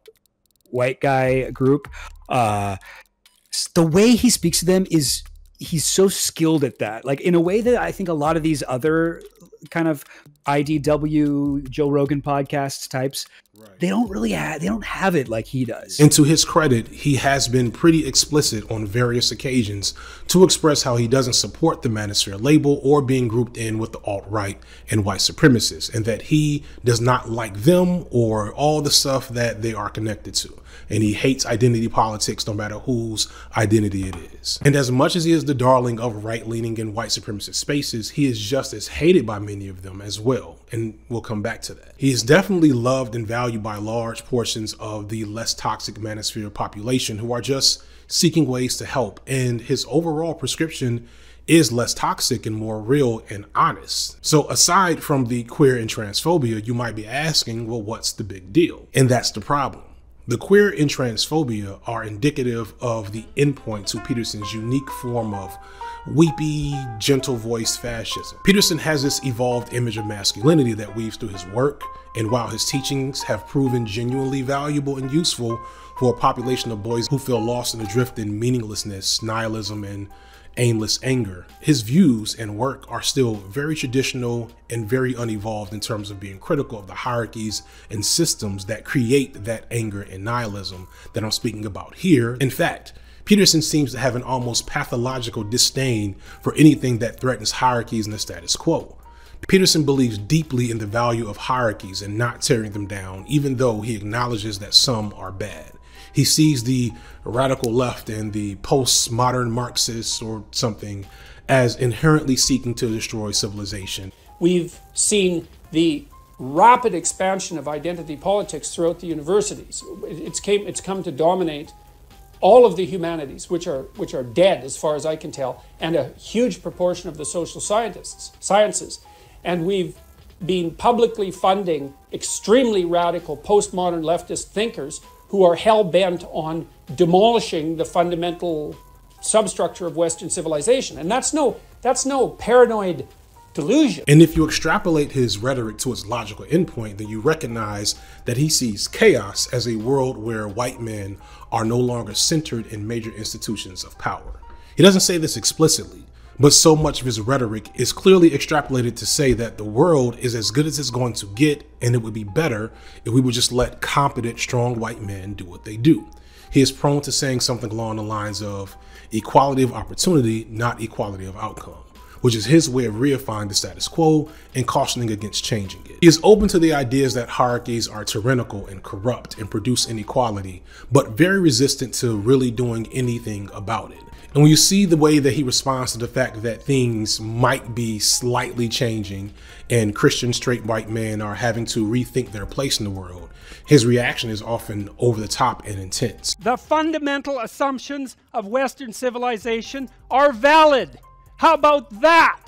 white guy group, uh the way he speaks to them is he's so skilled at that like in a way that i think a lot of these other kind of idw joe rogan podcasts types they don't really have they don't have it like he does And to his credit, he has been pretty explicit on various occasions to express how he doesn't support the Manosphere label or being grouped in with the alt right and white supremacists, and that he does not like them or all the stuff that they are connected to. And he hates identity politics no matter whose identity it is. And as much as he is the darling of right leaning and white supremacist spaces, he is just as hated by many of them as well. And we'll come back to that. He is definitely loved and valued by large portions of the less toxic manosphere population who are just seeking ways to help. And his overall prescription is less toxic and more real and honest. So, aside from the queer and transphobia, you might be asking, well, what's the big deal? And that's the problem. The queer and transphobia are indicative of the endpoint to Peterson's unique form of weepy, gentle voice fascism. Peterson has this evolved image of masculinity that weaves through his work, and while his teachings have proven genuinely valuable and useful for a population of boys who feel lost and adrift in meaninglessness, nihilism, and aimless anger. His views and work are still very traditional and very unevolved in terms of being critical of the hierarchies and systems that create that anger and nihilism that I'm speaking about here. In fact, Peterson seems to have an almost pathological disdain for anything that threatens hierarchies and the status quo. Peterson believes deeply in the value of hierarchies and not tearing them down, even though he acknowledges that some are bad. He sees the radical left and the postmodern Marxists or something as inherently seeking to destroy civilization. We've seen the rapid expansion of identity politics throughout the universities. It's, came, it's come to dominate all of the humanities, which are, which are dead as far as I can tell, and a huge proportion of the social scientists, sciences. And we've been publicly funding extremely radical postmodern leftist thinkers who are hell bent on demolishing the fundamental substructure of Western civilization. And that's no, that's no paranoid delusion. And if you extrapolate his rhetoric to its logical endpoint, then you recognize that he sees chaos as a world where white men are no longer centered in major institutions of power. He doesn't say this explicitly, but so much of his rhetoric is clearly extrapolated to say that the world is as good as it's going to get, and it would be better if we would just let competent, strong white men do what they do. He is prone to saying something along the lines of equality of opportunity, not equality of outcome, which is his way of reifying the status quo and cautioning against changing it. He is open to the ideas that hierarchies are tyrannical and corrupt and produce inequality, but very resistant to really doing anything about it. And when you see the way that he responds to the fact that things might be slightly changing and Christian straight white men are having to rethink their place in the world, his reaction is often over the top and intense. The fundamental assumptions of Western civilization are valid. How about that?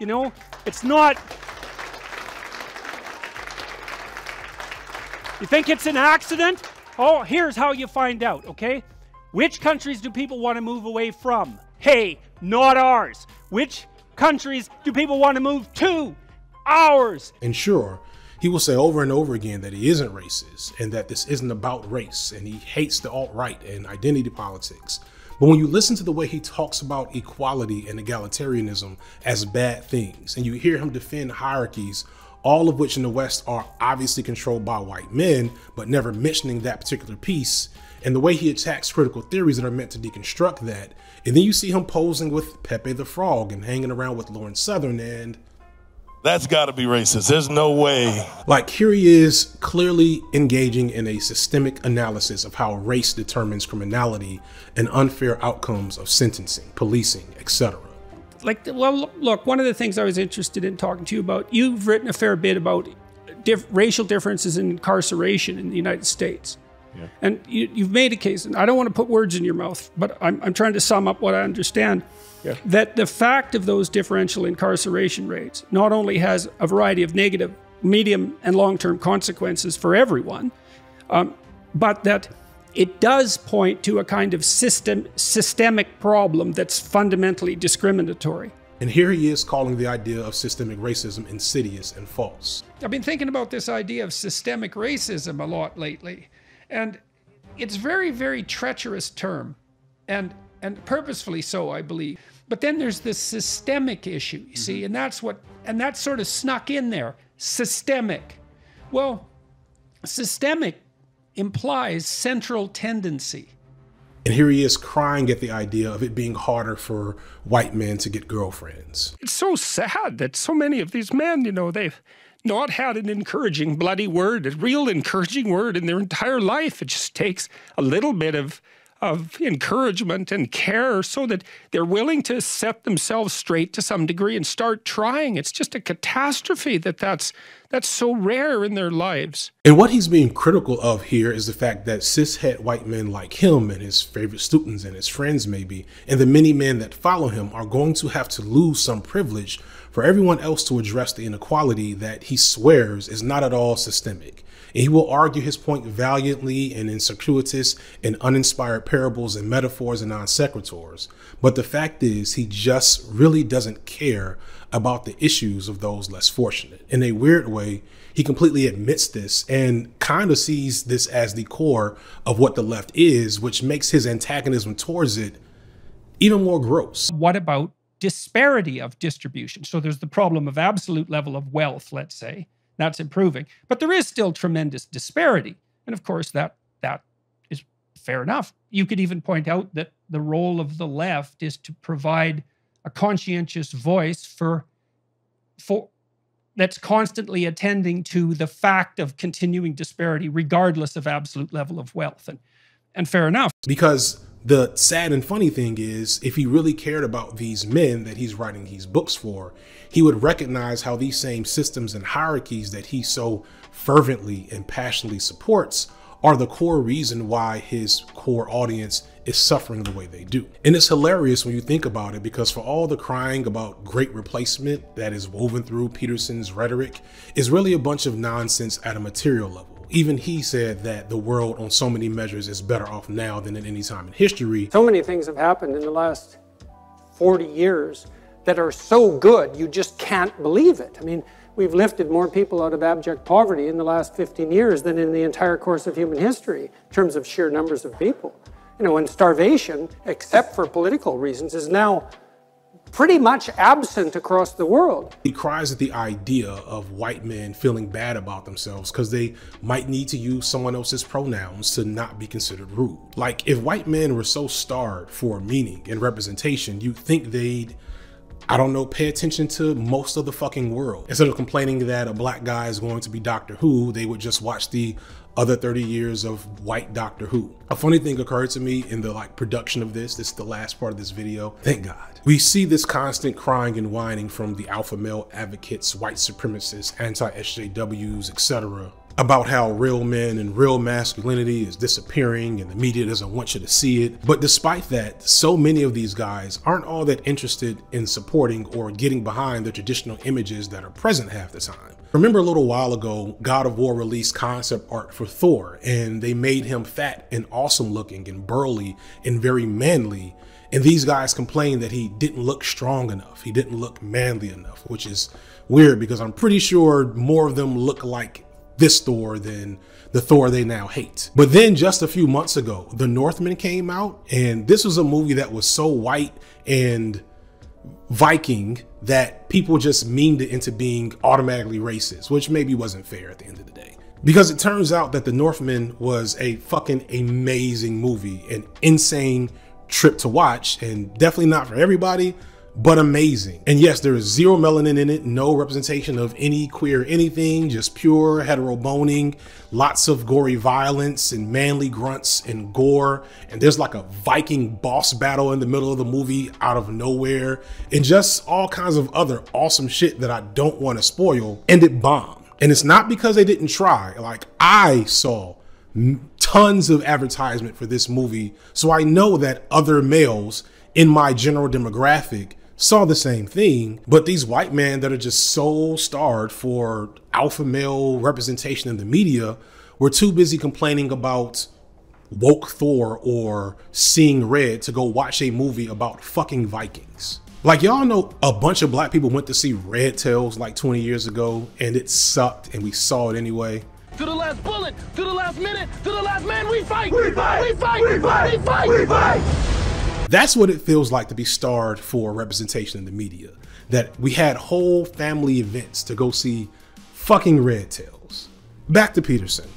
You know, it's not. You think it's an accident? Oh, here's how you find out, okay? Which countries do people want to move away from? Hey, not ours. Which countries do people want to move to? Ours. And sure, he will say over and over again that he isn't racist and that this isn't about race and he hates the alt right and identity politics. But when you listen to the way he talks about equality and egalitarianism as bad things, and you hear him defend hierarchies, all of which in the West are obviously controlled by white men, but never mentioning that particular piece, and the way he attacks critical theories that are meant to deconstruct that. And then you see him posing with Pepe the Frog and hanging around with Lauren Southern and that's got to be racist. There's no way. Like here he is clearly engaging in a systemic analysis of how race determines criminality and unfair outcomes of sentencing, policing, etc. Like, well, look, one of the things I was interested in talking to you about, you've written a fair bit about diff racial differences in incarceration in the United States. Yeah. And you, you've made a case, and I don't want to put words in your mouth, but I'm, I'm trying to sum up what I understand. Yeah. That the fact of those differential incarceration rates not only has a variety of negative, medium, and long term consequences for everyone, um, but that it does point to a kind of system, systemic problem that's fundamentally discriminatory. And here he is calling the idea of systemic racism insidious and false. I've been thinking about this idea of systemic racism a lot lately. And it's very, very treacherous term, and and purposefully so, I believe. But then there's this systemic issue, you see, mm-hmm. and that's what and that sort of snuck in there. Systemic. Well, systemic implies central tendency. And here he is crying at the idea of it being harder for white men to get girlfriends. It's so sad that so many of these men, you know, they've not had an encouraging bloody word, a real encouraging word in their entire life. It just takes a little bit of of encouragement and care so that they're willing to set themselves straight to some degree and start trying. It's just a catastrophe that that's that's so rare in their lives. And what he's being critical of here is the fact that cishet white men like him and his favorite students and his friends maybe, and the many men that follow him are going to have to lose some privilege for everyone else to address the inequality that he swears is not at all systemic. And he will argue his point valiantly and in circuitous and uninspired parables and metaphors and non sequiturs. But the fact is, he just really doesn't care about the issues of those less fortunate. In a weird way, he completely admits this and kind of sees this as the core of what the left is, which makes his antagonism towards it even more gross. What about disparity of distribution? So there's the problem of absolute level of wealth, let's say. That's improving. But there is still tremendous disparity. And of course, that that is fair enough. You could even point out that the role of the left is to provide a conscientious voice for for that's constantly attending to the fact of continuing disparity regardless of absolute level of wealth and and fair enough because the sad and funny thing is if he really cared about these men that he's writing these books for he would recognize how these same systems and hierarchies that he so fervently and passionately supports are the core reason why his core audience is suffering the way they do. And it's hilarious when you think about it because for all the crying about great replacement that is woven through Peterson's rhetoric is really a bunch of nonsense at a material level. Even he said that the world on so many measures is better off now than at any time in history. So many things have happened in the last 40 years that are so good you just can't believe it. I mean, we've lifted more people out of abject poverty in the last 15 years than in the entire course of human history in terms of sheer numbers of people you know, and starvation, except for political reasons, is now pretty much absent across the world. He cries at the idea of white men feeling bad about themselves because they might need to use someone else's pronouns to not be considered rude. Like, if white men were so starved for meaning and representation, you'd think they'd I don't know, pay attention to most of the fucking world. Instead of complaining that a black guy is going to be Doctor Who, they would just watch the other 30 years of white Doctor Who. A funny thing occurred to me in the like production of this. This is the last part of this video. Thank God. We see this constant crying and whining from the alpha male advocates, white supremacists, anti-SJWs, etc about how real men and real masculinity is disappearing and the media doesn't want you to see it. But despite that, so many of these guys aren't all that interested in supporting or getting behind the traditional images that are present half the time. Remember a little while ago, God of War released concept art for Thor, and they made him fat and awesome looking and burly and very manly. And these guys complained that he didn't look strong enough. He didn't look manly enough, which is weird because I'm pretty sure more of them look like this Thor than the Thor they now hate. But then just a few months ago, The Northman came out, and this was a movie that was so white and Viking that people just memed it into being automatically racist, which maybe wasn't fair at the end of the day. Because it turns out that The Northman was a fucking amazing movie, an insane trip to watch, and definitely not for everybody, but amazing. And yes, there is zero melanin in it, no representation of any queer anything, just pure hetero boning, lots of gory violence and manly grunts and gore. And there's like a Viking boss battle in the middle of the movie out of nowhere, and just all kinds of other awesome shit that I don't want to spoil. And it bombed. And it's not because they didn't try. Like, I saw tons of advertisement for this movie, so I know that other males in my general demographic saw the same thing, but these white men that are just so starved for alpha male representation in the media were too busy complaining about woke Thor or seeing red to go watch a movie about fucking Vikings. Like y'all know a bunch of black people went to see Red Tails like 20 years ago and it sucked and we saw it anyway. To the last bullet, to the last minute, to the last man, we fight! We fight! We fight! We fight! We fight! We fight! That's what it feels like to be starred for representation in the media. That we had whole family events to go see fucking Red Tails. Back to Peterson.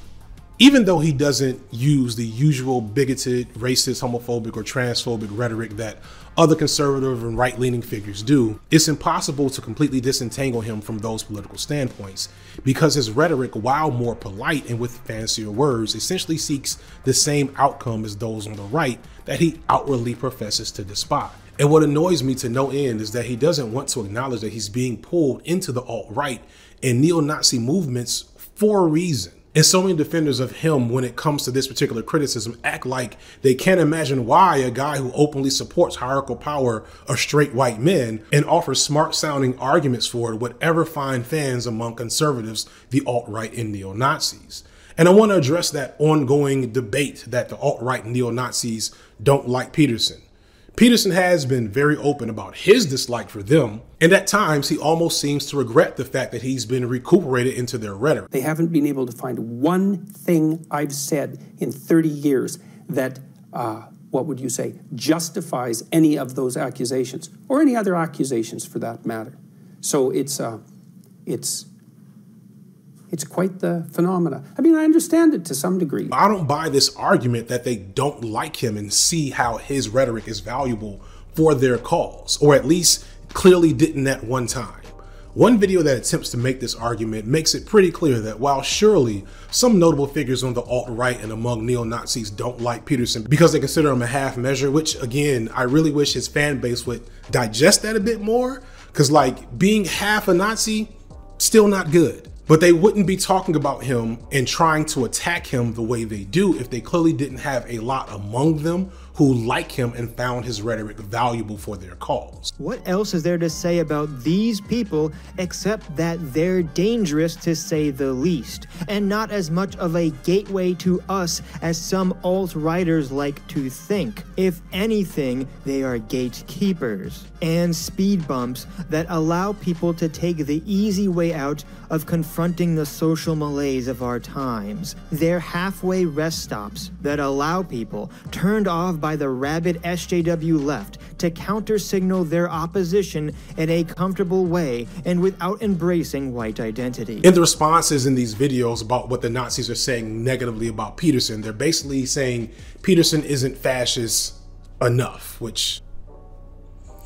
Even though he doesn't use the usual bigoted, racist, homophobic, or transphobic rhetoric that other conservative and right leaning figures do, it's impossible to completely disentangle him from those political standpoints because his rhetoric, while more polite and with fancier words, essentially seeks the same outcome as those on the right that he outwardly professes to despise. And what annoys me to no end is that he doesn't want to acknowledge that he's being pulled into the alt right and neo Nazi movements for a reason. And so many defenders of him, when it comes to this particular criticism, act like they can't imagine why a guy who openly supports hierarchical power of straight white men and offers smart sounding arguments for it would ever find fans among conservatives, the alt right, and neo Nazis. And I want to address that ongoing debate that the alt right neo Nazis don't like Peterson. Peterson has been very open about his dislike for them, and at times he almost seems to regret the fact that he's been recuperated into their rhetoric. They haven't been able to find one thing I've said in 30 years that, uh, what would you say, justifies any of those accusations, or any other accusations for that matter. So it's, uh, it's, it's quite the phenomena. I mean, I understand it to some degree. I don't buy this argument that they don't like him and see how his rhetoric is valuable for their cause, or at least clearly didn't at one time. One video that attempts to make this argument makes it pretty clear that while surely some notable figures on the alt-right and among neo-Nazis don't like Peterson because they consider him a half measure, which again, I really wish his fan base would digest that a bit more. Cause like being half a Nazi, still not good. But they wouldn't be talking about him and trying to attack him the way they do if they clearly didn't have a lot among them who like him and found his rhetoric valuable for their cause. What else is there to say about these people except that they're dangerous to say the least, and not as much of a gateway to us as some alt writers like to think? If anything, they are gatekeepers and speed bumps that allow people to take the easy way out of confronting the social malaise of our times. They're halfway rest stops that allow people turned off by the rabid SJW left to counter-signal their opposition in a comfortable way and without embracing white identity. In the responses in these videos about what the Nazis are saying negatively about Peterson, they're basically saying Peterson isn't fascist enough, which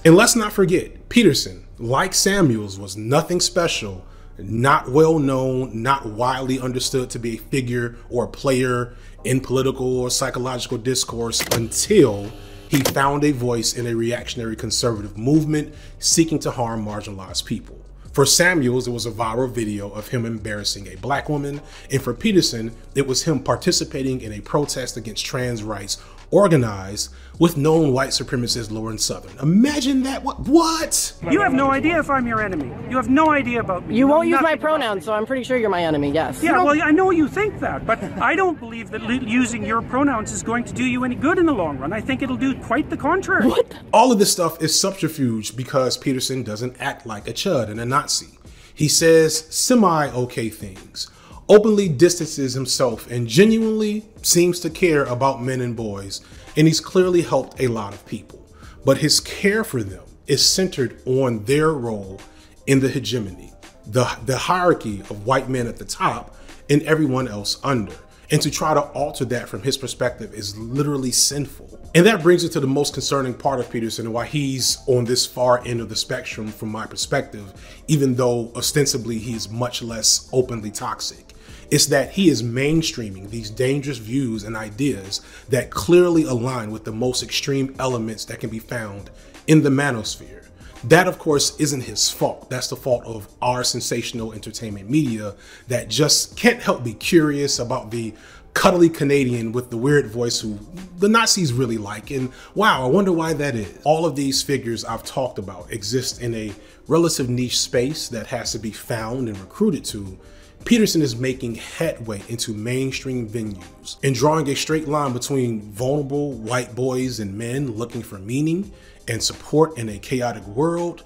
and let's not forget, Peterson, like Samuels, was nothing special, not well known, not widely understood to be a figure or a player in political or psychological discourse until he found a voice in a reactionary conservative movement seeking to harm marginalized people. For Samuels, it was a viral video of him embarrassing a black woman, and for Peterson, it was him participating in a protest against trans rights organized with known white supremacist Lauren Southern. Imagine that. What? What? You have no idea if I'm your enemy. You have no idea about me. You won't use my pronouns, so I'm pretty sure you're my enemy, yes. Yeah, well, I know you think that, but I don't believe that using your pronouns is going to do you any good in the long run. I think it'll do quite the contrary. What? All of this stuff is subterfuge because Peterson doesn't act like a chud and a Nazi. He says semi okay things, openly distances himself, and genuinely seems to care about men and boys, and he's clearly helped a lot of people. But his care for them is centered on their role in the hegemony, the, the hierarchy of white men at the top and everyone else under. And to try to alter that from his perspective is literally sinful. And that brings it to the most concerning part of Peterson and why he's on this far end of the spectrum from my perspective, even though ostensibly he's much less openly toxic. It's that he is mainstreaming these dangerous views and ideas that clearly align with the most extreme elements that can be found in the manosphere. That, of course, isn't his fault. That's the fault of our sensational entertainment media that just can't help be curious about the cuddly Canadian with the weird voice who the Nazis really like. And wow, I wonder why that is. All of these figures I've talked about exist in a relative niche space that has to be found and recruited to. Peterson is making headway into mainstream venues and drawing a straight line between vulnerable white boys and men looking for meaning and support in a chaotic world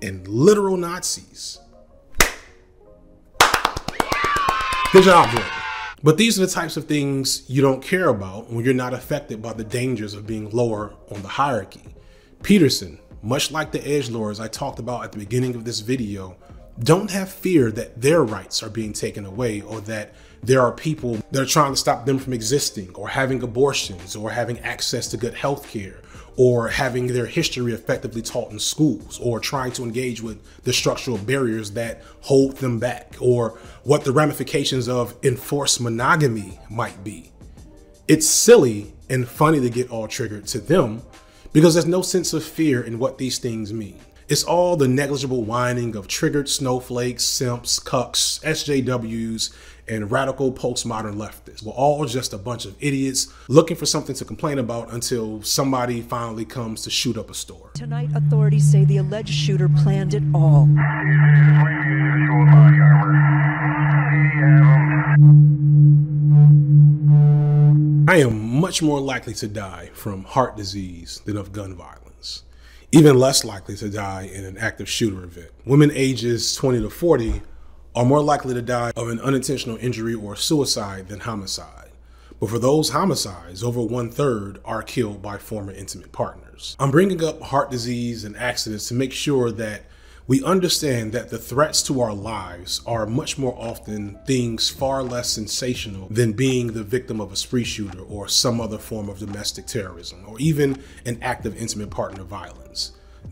and literal Nazis. Good job, Jordan. But these are the types of things you don't care about when you're not affected by the dangers of being lower on the hierarchy. Peterson, much like the edge lords I talked about at the beginning of this video, don't have fear that their rights are being taken away or that there are people that are trying to stop them from existing or having abortions or having access to good health care or having their history effectively taught in schools, or trying to engage with the structural barriers that hold them back, or what the ramifications of enforced monogamy might be. It's silly and funny to get all triggered to them because there's no sense of fear in what these things mean. It's all the negligible whining of triggered snowflakes, simps, cucks, SJWs, and radical postmodern leftists. We're all just a bunch of idiots looking for something to complain about until somebody finally comes to shoot up a store. Tonight, authorities say the alleged shooter planned it all. I am much more likely to die from heart disease than of gun violence. Even less likely to die in an active shooter event. Women ages 20 to 40 are more likely to die of an unintentional injury or suicide than homicide. But for those homicides, over one third are killed by former intimate partners. I'm bringing up heart disease and accidents to make sure that we understand that the threats to our lives are much more often things far less sensational than being the victim of a spree shooter or some other form of domestic terrorism or even an act of intimate partner violence.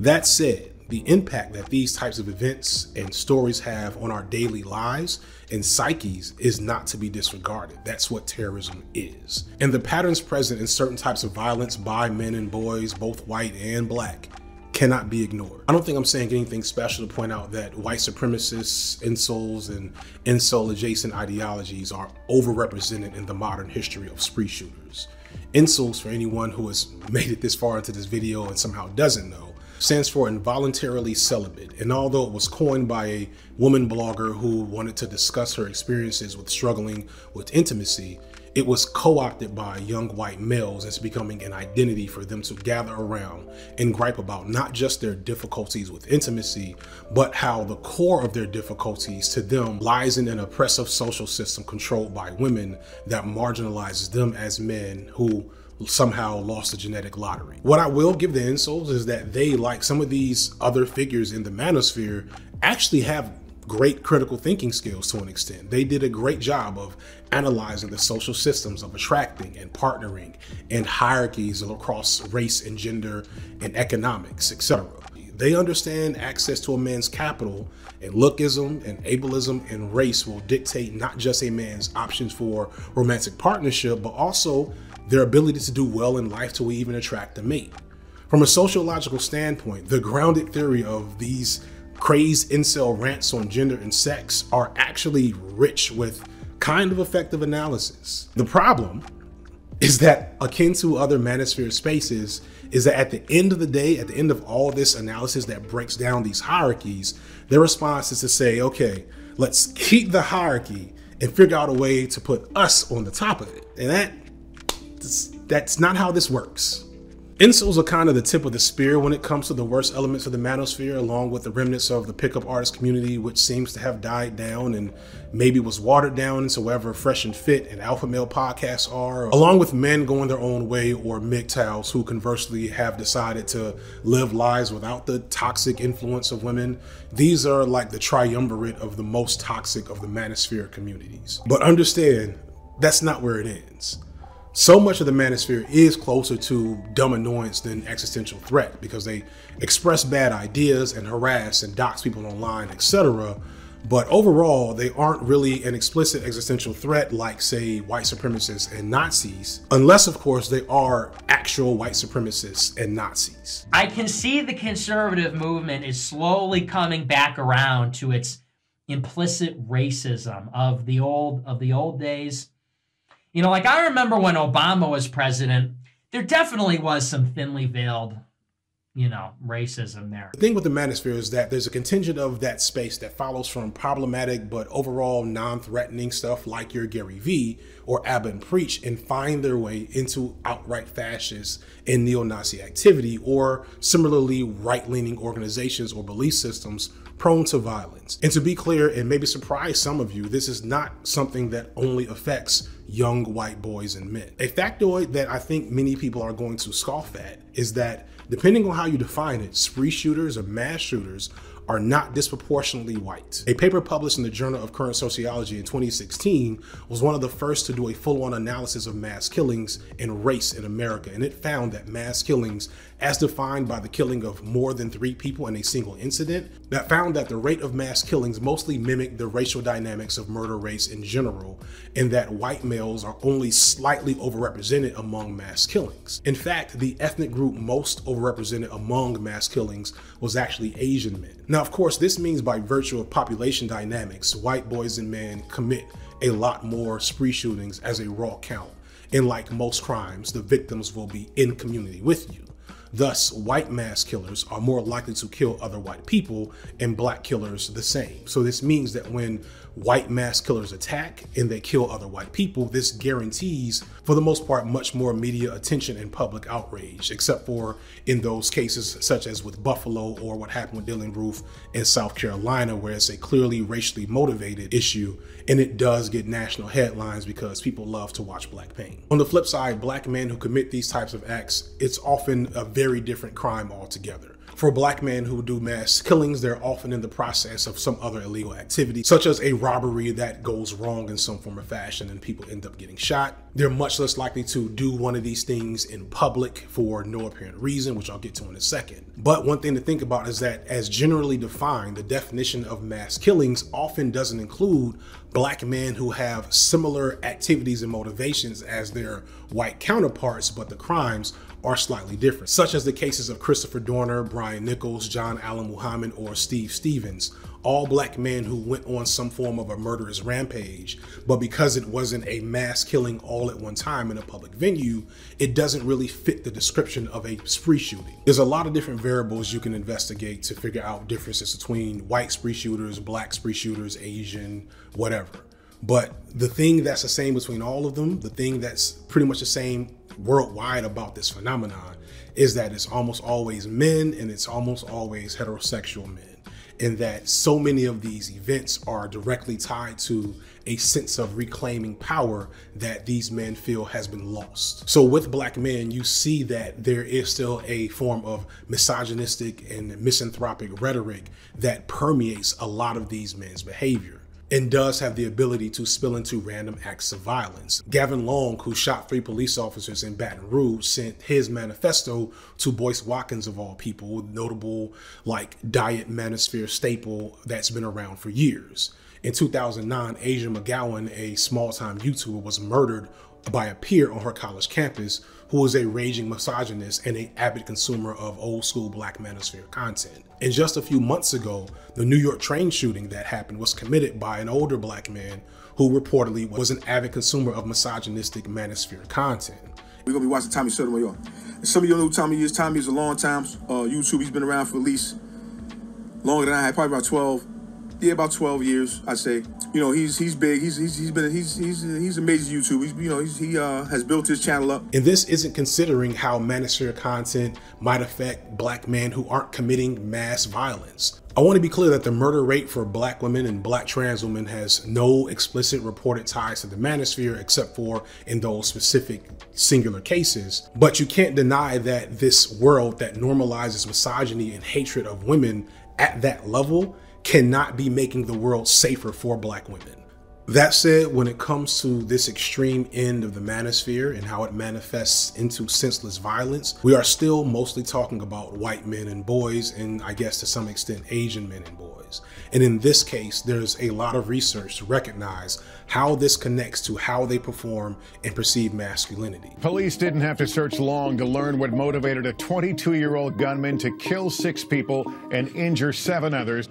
That said, the impact that these types of events and stories have on our daily lives and psyches is not to be disregarded. That's what terrorism is. And the patterns present in certain types of violence by men and boys, both white and black, cannot be ignored. I don't think I'm saying anything special to point out that white supremacists, incels, and incel adjacent ideologies are overrepresented in the modern history of spree shooters. Incels, for anyone who has made it this far into this video and somehow doesn't know, stands for involuntarily celibate. And although it was coined by a woman blogger who wanted to discuss her experiences with struggling with intimacy, it was co-opted by young white males as becoming an identity for them to gather around and gripe about not just their difficulties with intimacy, but how the core of their difficulties to them lies in an oppressive social system controlled by women that marginalizes them as men who somehow lost the genetic lottery. What I will give the incels is that they, like some of these other figures in the manosphere, actually have great critical thinking skills to an extent. They did a great job of analyzing the social systems of attracting and partnering and hierarchies across race and gender and economics, etc. They understand access to a man's capital and lookism and ableism and race will dictate not just a man's options for romantic partnership, but also their ability to do well in life to even attract a mate. From a sociological standpoint, the grounded theory of these crazed incel rants on gender and sex are actually rich with kind of effective analysis. The problem is that akin to other manosphere spaces is that at the end of the day, at the end of all this analysis that breaks down these hierarchies, their response is to say, okay, let's keep the hierarchy and figure out a way to put us on the top of it. And that that's not how this works. Incels are kind of the tip of the spear when it comes to the worst elements of the manosphere, along with the remnants of the pickup artist community, which seems to have died down and maybe was watered down into whatever fresh and fit and alpha male podcasts are, along with men going their own way or MGTOWs who conversely have decided to live lives without the toxic influence of women. These are like the triumvirate of the most toxic of the manosphere communities. But understand, that's not where it ends so much of the manosphere is closer to dumb annoyance than existential threat because they express bad ideas and harass and dox people online, etc. But overall, they aren't really an explicit existential threat like, say, white supremacists and Nazis, unless, of course, they are actual white supremacists and Nazis. I can see the conservative movement is slowly coming back around to its implicit racism of the old of the old days you know, like I remember when Obama was president, there definitely was some thinly veiled, you know, racism there. The thing with the manosphere is that there's a contingent of that space that follows from problematic but overall non-threatening stuff like your Gary Vee or Aba and Preach and find their way into outright fascist and neo-Nazi activity or similarly right-leaning organizations or belief systems prone to violence. And to be clear, and maybe surprise some of you, this is not something that only affects young white boys and men. A factoid that I think many people are going to scoff at is that depending on how you define it, spree shooters or mass shooters are not disproportionately white. A paper published in the Journal of Current Sociology in 2016 was one of the first to do a full on analysis of mass killings and race in America, and it found that mass killings, as defined by the killing of more than three people in a single incident, that found that the rate of mass killings mostly mimicked the racial dynamics of murder rates in general, and that white males are only slightly overrepresented among mass killings. In fact, the ethnic group most overrepresented among mass killings was actually Asian men. Now, of course, this means by virtue of population dynamics, white boys and men commit a lot more spree shootings as a raw count. And like most crimes, the victims will be in community with you. Thus, white mass killers are more likely to kill other white people and black killers the same. So this means that when white mass killers attack and they kill other white people, this guarantees, for the most part, much more media attention and public outrage, except for in those cases such as with Buffalo or what happened with Dylann Roof in South Carolina, where it's a clearly racially motivated issue and it does get national headlines because people love to watch black pain. On the flip side, black men who commit these types of acts, it's often a very different crime altogether. For black men who do mass killings, they're often in the process of some other illegal activity, such as a robbery that goes wrong in some form or fashion and people end up getting shot. They're much less likely to do one of these things in public for no apparent reason, which I'll get to in a second. But one thing to think about is that, as generally defined, the definition of mass killings often doesn't include black men who have similar activities and motivations as their white counterparts, but the crimes are slightly different, such as the cases of Christopher Dorner, Brian Nichols, John Allen Muhammad, or Steve Stephens, all black men who went on some form of a murderous rampage. But because it wasn't a mass killing all at one time in a public venue, it doesn't really fit the description of a spree shooting. There's a lot of different variables you can investigate to figure out differences between white spree shooters, black spree shooters, Asian, whatever. But the thing that's the same between all of them, the thing that's pretty much the same worldwide about this phenomenon is that it's almost always men and it's almost always heterosexual men. And that so many of these events are directly tied to a sense of reclaiming power that these men feel has been lost. So, with black men, you see that there is still a form of misogynistic and misanthropic rhetoric that permeates a lot of these men's behavior and does have the ability to spill into random acts of violence. Gavin Long, who shot three police officers in Baton Rouge, sent his manifesto to Boyce Watkins, of all people, notable like diet manosphere staple that's been around for years. In 2009, Asia McGowan, a small time YouTuber, was murdered by a peer on her college campus who is a raging misogynist and an avid consumer of old school black manosphere content. And just a few months ago, the New York train shooting that happened was committed by an older black man who reportedly was an avid consumer of misogynistic manosphere content. We're gonna be watching Tommy Sotomayor. And some of you know who Tommy is. Tommy is a long time uh, YouTube. He's been around for at least longer than I had, probably about 12, yeah, about 12 years, I'd say. You know, he's he's big. He's he's, he's been he's he's he's amazing YouTube. He's you know he's, he uh, has built his channel up. And this isn't considering how manosphere content might affect black men who aren't committing mass violence. I want to be clear that the murder rate for black women and black trans women has no explicit reported ties to the manosphere except for in those specific singular cases. But you can't deny that this world that normalizes misogyny and hatred of women at that level cannot be making the world safer for black women. That said, when it comes to this extreme end of the manosphere and how it manifests into senseless violence, we are still mostly talking about white men and boys, and I guess to some extent Asian men and boys. And in this case, there's a lot of research to recognize how this connects to how they perform and perceive masculinity. Police didn't have to search long to learn what motivated a 22 year old gunman to kill six people and injure seven others.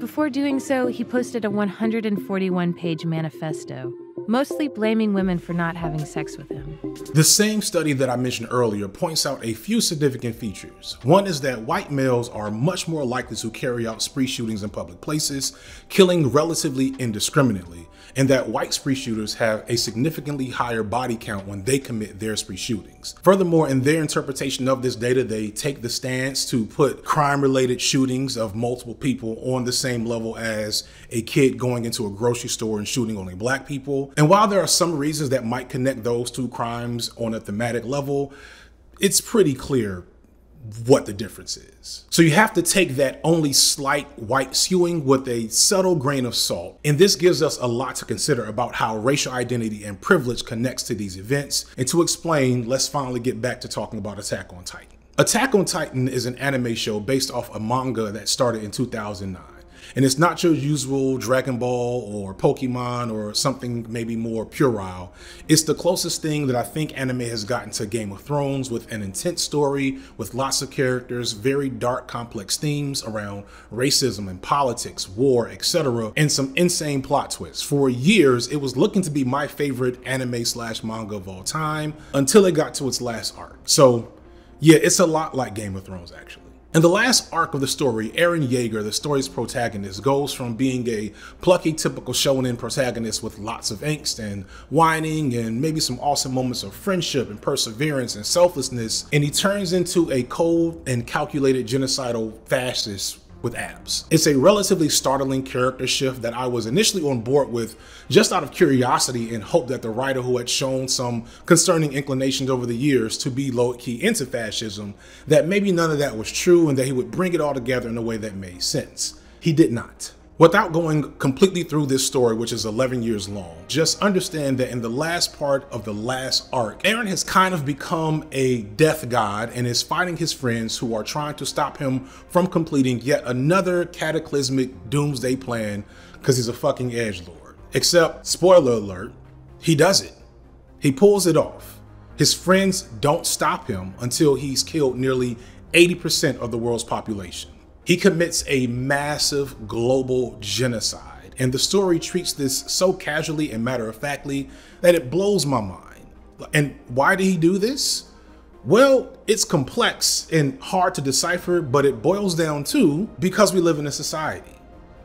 Before doing so, he posted a 141 page manifesto, mostly blaming women for not having sex with him. The same study that I mentioned earlier points out a few significant features. One is that white males are much more likely to carry out spree shootings in public places, killing relatively indiscriminately, and that white spree shooters have a significantly higher body count when they commit their spree shootings. Furthermore, in their interpretation of this data, they take the stance to put crime related shootings of multiple people on the same level as a kid going into a grocery store and shooting only black people. And while there are some reasons that might connect those two crimes on a thematic level, it's pretty clear what the difference is. So you have to take that only slight white skewing with a subtle grain of salt. And this gives us a lot to consider about how racial identity and privilege connects to these events. And to explain, let's finally get back to talking about Attack on Titan. Attack on Titan is an anime show based off a manga that started in 2009. And it's not your usual Dragon Ball or Pokemon or something maybe more puerile. It's the closest thing that I think anime has gotten to Game of Thrones with an intense story, with lots of characters, very dark, complex themes around racism and politics, war, etc., and some insane plot twists. For years, it was looking to be my favorite anime slash manga of all time until it got to its last arc. So, yeah, it's a lot like Game of Thrones, actually. In the last arc of the story, Eren Yeager, the story's protagonist, goes from being a plucky, typical shonen protagonist with lots of angst and whining and maybe some awesome moments of friendship and perseverance and selflessness, and he turns into a cold and calculated genocidal fascist with abs. It's a relatively startling character shift that I was initially on board with just out of curiosity and hope that the writer who had shown some concerning inclinations over the years to be low key into fascism, that maybe none of that was true and that he would bring it all together in a way that made sense. He did not. Without going completely through this story, which is 11 years long, just understand that in the last part of the last arc, Eren has kind of become a death god and is fighting his friends who are trying to stop him from completing yet another cataclysmic doomsday plan because he's a fucking edge lord. Except, spoiler alert, he does it. He pulls it off. His friends don't stop him until he's killed nearly 80% of the world's population. He commits a massive global genocide, and the story treats this so casually and matter of factly that it blows my mind. And why did he do this? Well, it's complex and hard to decipher, but it boils down to because we live in a society,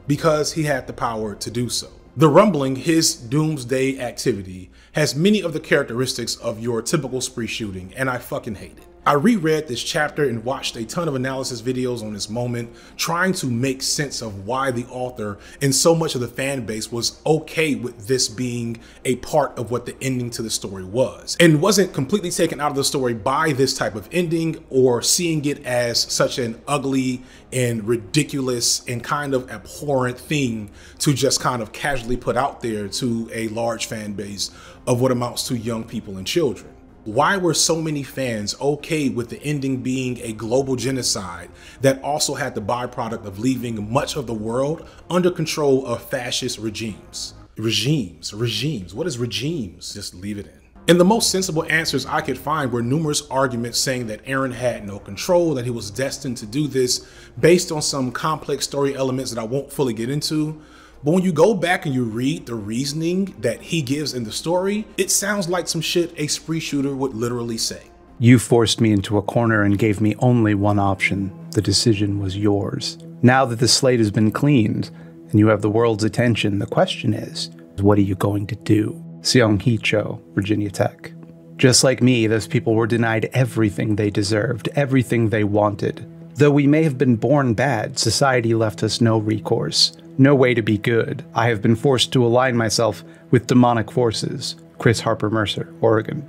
because he had the power to do so. The Rumbling, his doomsday activity, has many of the characteristics of your typical spree shooting, and I fucking hate it. I reread this chapter and watched a ton of analysis videos on this moment, trying to make sense of why the author and so much of the fan base was okay with this being a part of what the ending to the story was, and wasn't completely taken out of the story by this type of ending or seeing it as such an ugly and ridiculous and kind of abhorrent thing to just kind of casually put out there to a large fan base of what amounts to young people and children. Why were so many fans okay with the ending being a global genocide that also had the byproduct of leaving much of the world under control of fascist regimes? Regimes, regimes. What is regimes? Just leave it in. And the most sensible answers I could find were numerous arguments saying that Eren had no control, that he was destined to do this based on some complex story elements that I won't fully get into. But when you go back and you read the reasoning that he gives in the story, it sounds like some shit a spree shooter would literally say. You forced me into a corner and gave me only one option. The decision was yours. Now that the slate has been cleaned and you have the world's attention, the question is, what are you going to do? Seung-Hui Cho, Virginia Tech. Just like me, those people were denied everything they deserved, everything they wanted. Though we may have been born bad, society left us no recourse. No way to be good. I have been forced to align myself with demonic forces. Chris Harper Mercer, Oregon.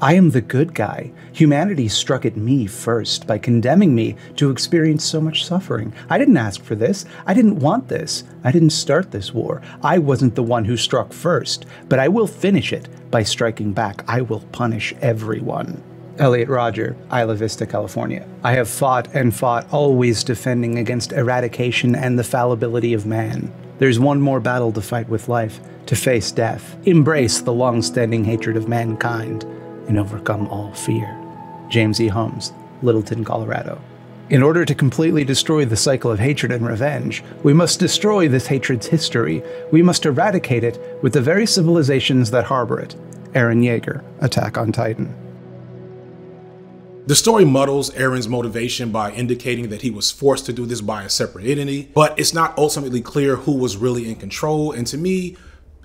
I am the good guy. Humanity struck at me first by condemning me to experience so much suffering. I didn't ask for this. I didn't want this. I didn't start this war. I wasn't the one who struck first, but I will finish it by striking back. I will punish everyone. Elliot Rodger, Isla Vista, California. I have fought and fought, always defending against eradication and the fallibility of man. There's one more battle to fight with life, to face death, embrace the long standing hatred of mankind, and overcome all fear. James E. Holmes, Littleton, Colorado. In order to completely destroy the cycle of hatred and revenge, we must destroy this hatred's history. We must eradicate it with the very civilizations that harbor it. Eren Yeager, Attack on Titan. The story muddles Eren's motivation by indicating that he was forced to do this by a separate entity, but it's not ultimately clear who was really in control. And to me,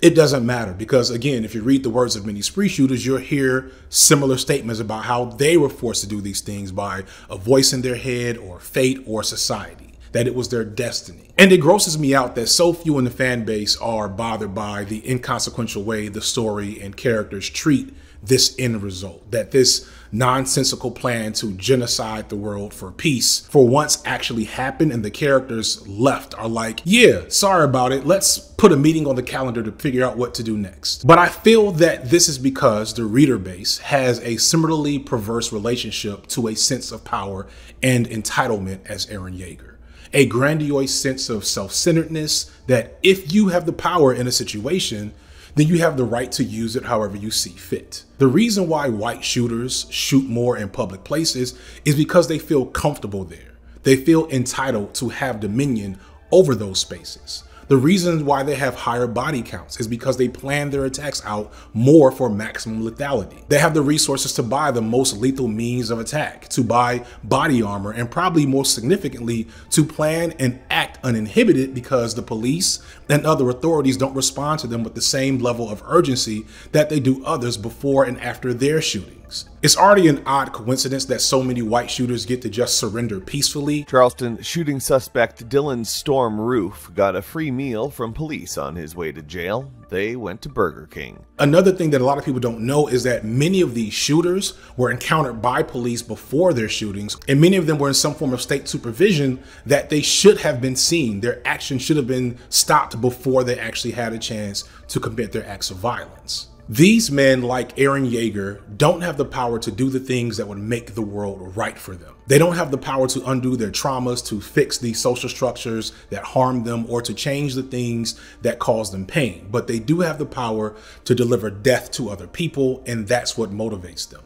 it doesn't matter because, again, if you read the words of many spree shooters, you'll hear similar statements about how they were forced to do these things by a voice in their head or fate or society, that it was their destiny. And it grosses me out that so few in the fan base are bothered by the inconsequential way the story and characters treat this end result, that this nonsensical plan to genocide the world for peace for once actually happened and the characters left are like, yeah, sorry about it. Let's put a meeting on the calendar to figure out what to do next. But I feel that this is because the reader base has a similarly perverse relationship to a sense of power and entitlement as Eren Yeager a grandiose sense of self centeredness that if you have the power in a situation, then you have the right to use it however you see fit. The reason why white shooters shoot more in public places is because they feel comfortable there. They feel entitled to have dominion over those spaces. The reason why they have higher body counts is because they plan their attacks out more for maximum lethality. They have the resources to buy the most lethal means of attack, to buy body armor, and probably most significantly, to plan and act uninhibited because the police and other authorities don't respond to them with the same level of urgency that they do others before and after their shooting. It's already an odd coincidence that so many white shooters get to just surrender peacefully. Charleston shooting suspect Dylann Storm Roof got a free meal from police on his way to jail. They went to Burger King. Another thing that a lot of people don't know is that many of these shooters were encountered by police before their shootings, and many of them were in some form of state supervision that they should have been seen. Their actions should have been stopped before they actually had a chance to commit their acts of violence. These men, like Eren Yeager, don't have the power to do the things that would make the world right for them. They don't have the power to undo their traumas, to fix the social structures that harm them, or to change the things that cause them pain. But they do have the power to deliver death to other people, and that's what motivates them.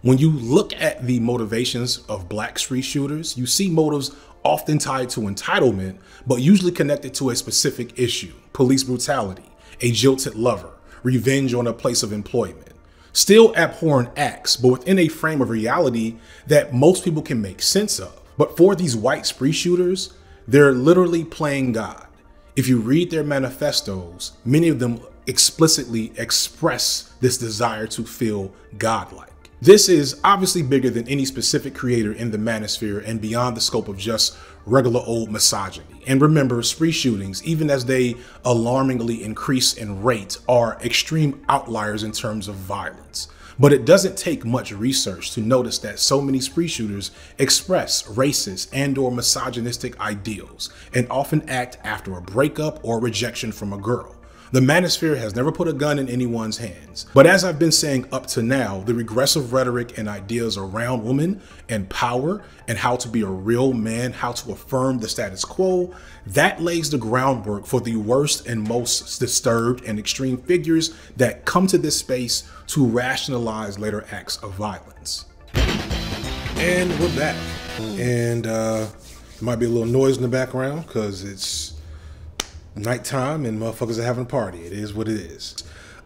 When you look at the motivations of black street shooters, you see motives often tied to entitlement, but usually connected to a specific issue police brutality, a jilted lover revenge on a place of employment. Still abhorrent acts, but within a frame of reality that most people can make sense of. But for these white spree shooters, they're literally playing God. If you read their manifestos, many of them explicitly express this desire to feel godlike. This is obviously bigger than any specific creator in the manosphere and beyond the scope of just regular old misogyny. And remember, spree shootings, even as they alarmingly increase in rate, are extreme outliers in terms of violence. But it doesn't take much research to notice that so many spree shooters express racist and or misogynistic ideals and often act after a breakup or rejection from a girl. The manosphere has never put a gun in anyone's hands. But as I've been saying up to now, the regressive rhetoric and ideas around women and power and how to be a real man, how to affirm the status quo, that lays the groundwork for the worst and most disturbed and extreme figures that come to this space to rationalize later acts of violence. And we're back. And uh, there might be a little noise in the background because it's nighttime and motherfuckers are having a party. It is what it is.